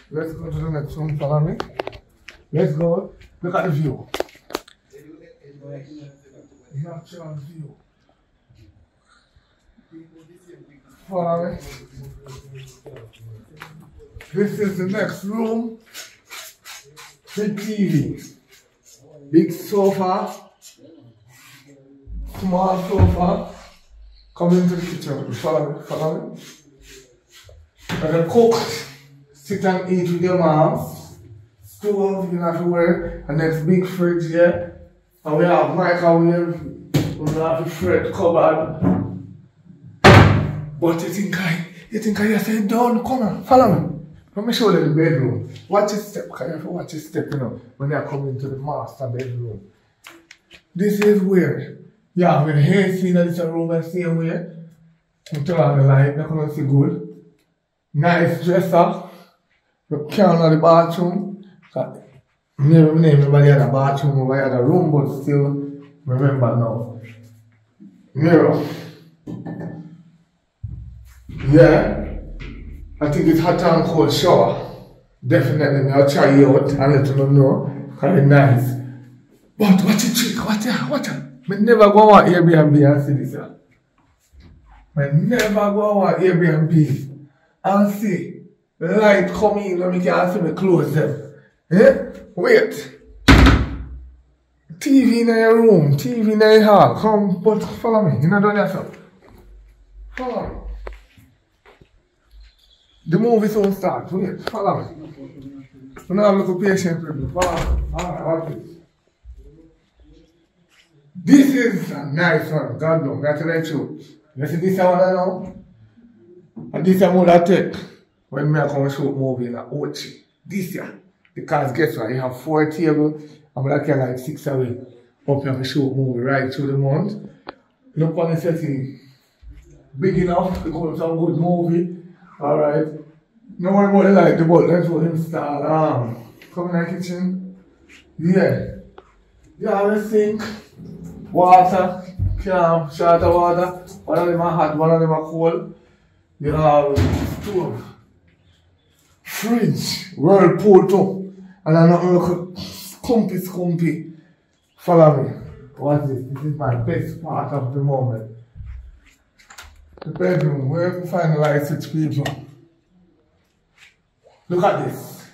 Let's go to the next room, follow me. Let's go. Look at the view. Natural view. Me. This is the next room. Big TV. Big sofa. Small sofa. Come into the kitchen. Follow me. You can cook. Sit and eat with your mom. Stove, you have to worry. And there's big fridge here. And we have microwave. We have the fridge cupboard. But you think I, you think I just say, don't come on, follow me. Let me show you the bedroom. Watch your step, you watch your step, you know, when you come into the master bedroom. This is where, yeah, when hair see that it's a room the see you turn on the light, you're going to see good. Nice dresser, You can't the bathroom. Cause me remember everybody had a bathroom over had a room, but still remember now. Mirror. Yeah. I think it's hot and cold shower. Definitely, I'll try you out and let you know. It's nice. But watch it trick, watch it, watch it. Me never go on Airbnb and see this. Me never go on Airbnb and see light come in when me can me close them. Eh? Wait. TV in your room, TV in your hall. Come, but follow me. You know, don't yourself. Follow me. The movie soon start. Wait, follow me. Know, I'm looking patient with me. Follow me. This. Is a nice one. God bless. That's the. You see this one I know? And this I take when I come shoot movie in Ochi. This year. Because guess what? You have four tables. I'm gonna get like six away. Up here to shoot movie right through the month. Look on the setting. Big enough to go to some good movie. Alright. No worry about light, the boat. Let's go install. Um, come in the kitchen. Yeah. You have a sink, water, can, short of water. One of them are hot, one of them are cold. You have stove, fridge, whirlpool too. And I know look scumpy, scumpy. Follow me. What's this? This is my best part of the moment. The bedroom, where we the light people. Look at this.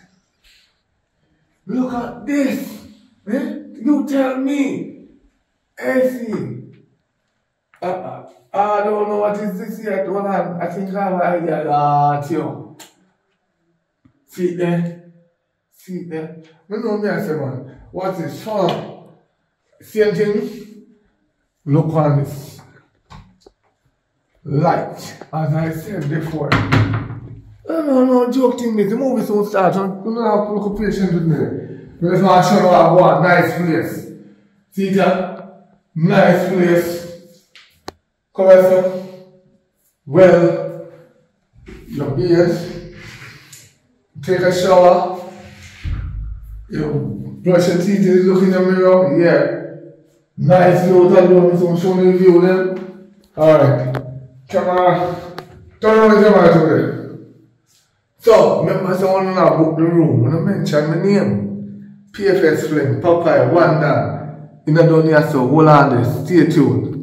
Look at this. Eh? You tell me. AC. Uh, uh, I don't know what is this yet. Hold on. I think I have an idea. Ah, you. See there? See there? No, no, me I say, man. What is fun? Same thing. Look on this. Light. As I said before. No, no, no, joke thing. The movie soon start. You don't have to look patient with me. Want to show you I want. Nice place. See that? Nice place. Sir. Well, your beard. Take a shower. You brush your teeth, you look in the mirror. Yeah. Nice view, that room, so I'm showing you then. Alright. Camera. Turn on the camera to there. So, remember someone now book the room. When I mention my name. PFS Flame, Popeye, Wanda. In the dunya, so hold on there. Stay tuned.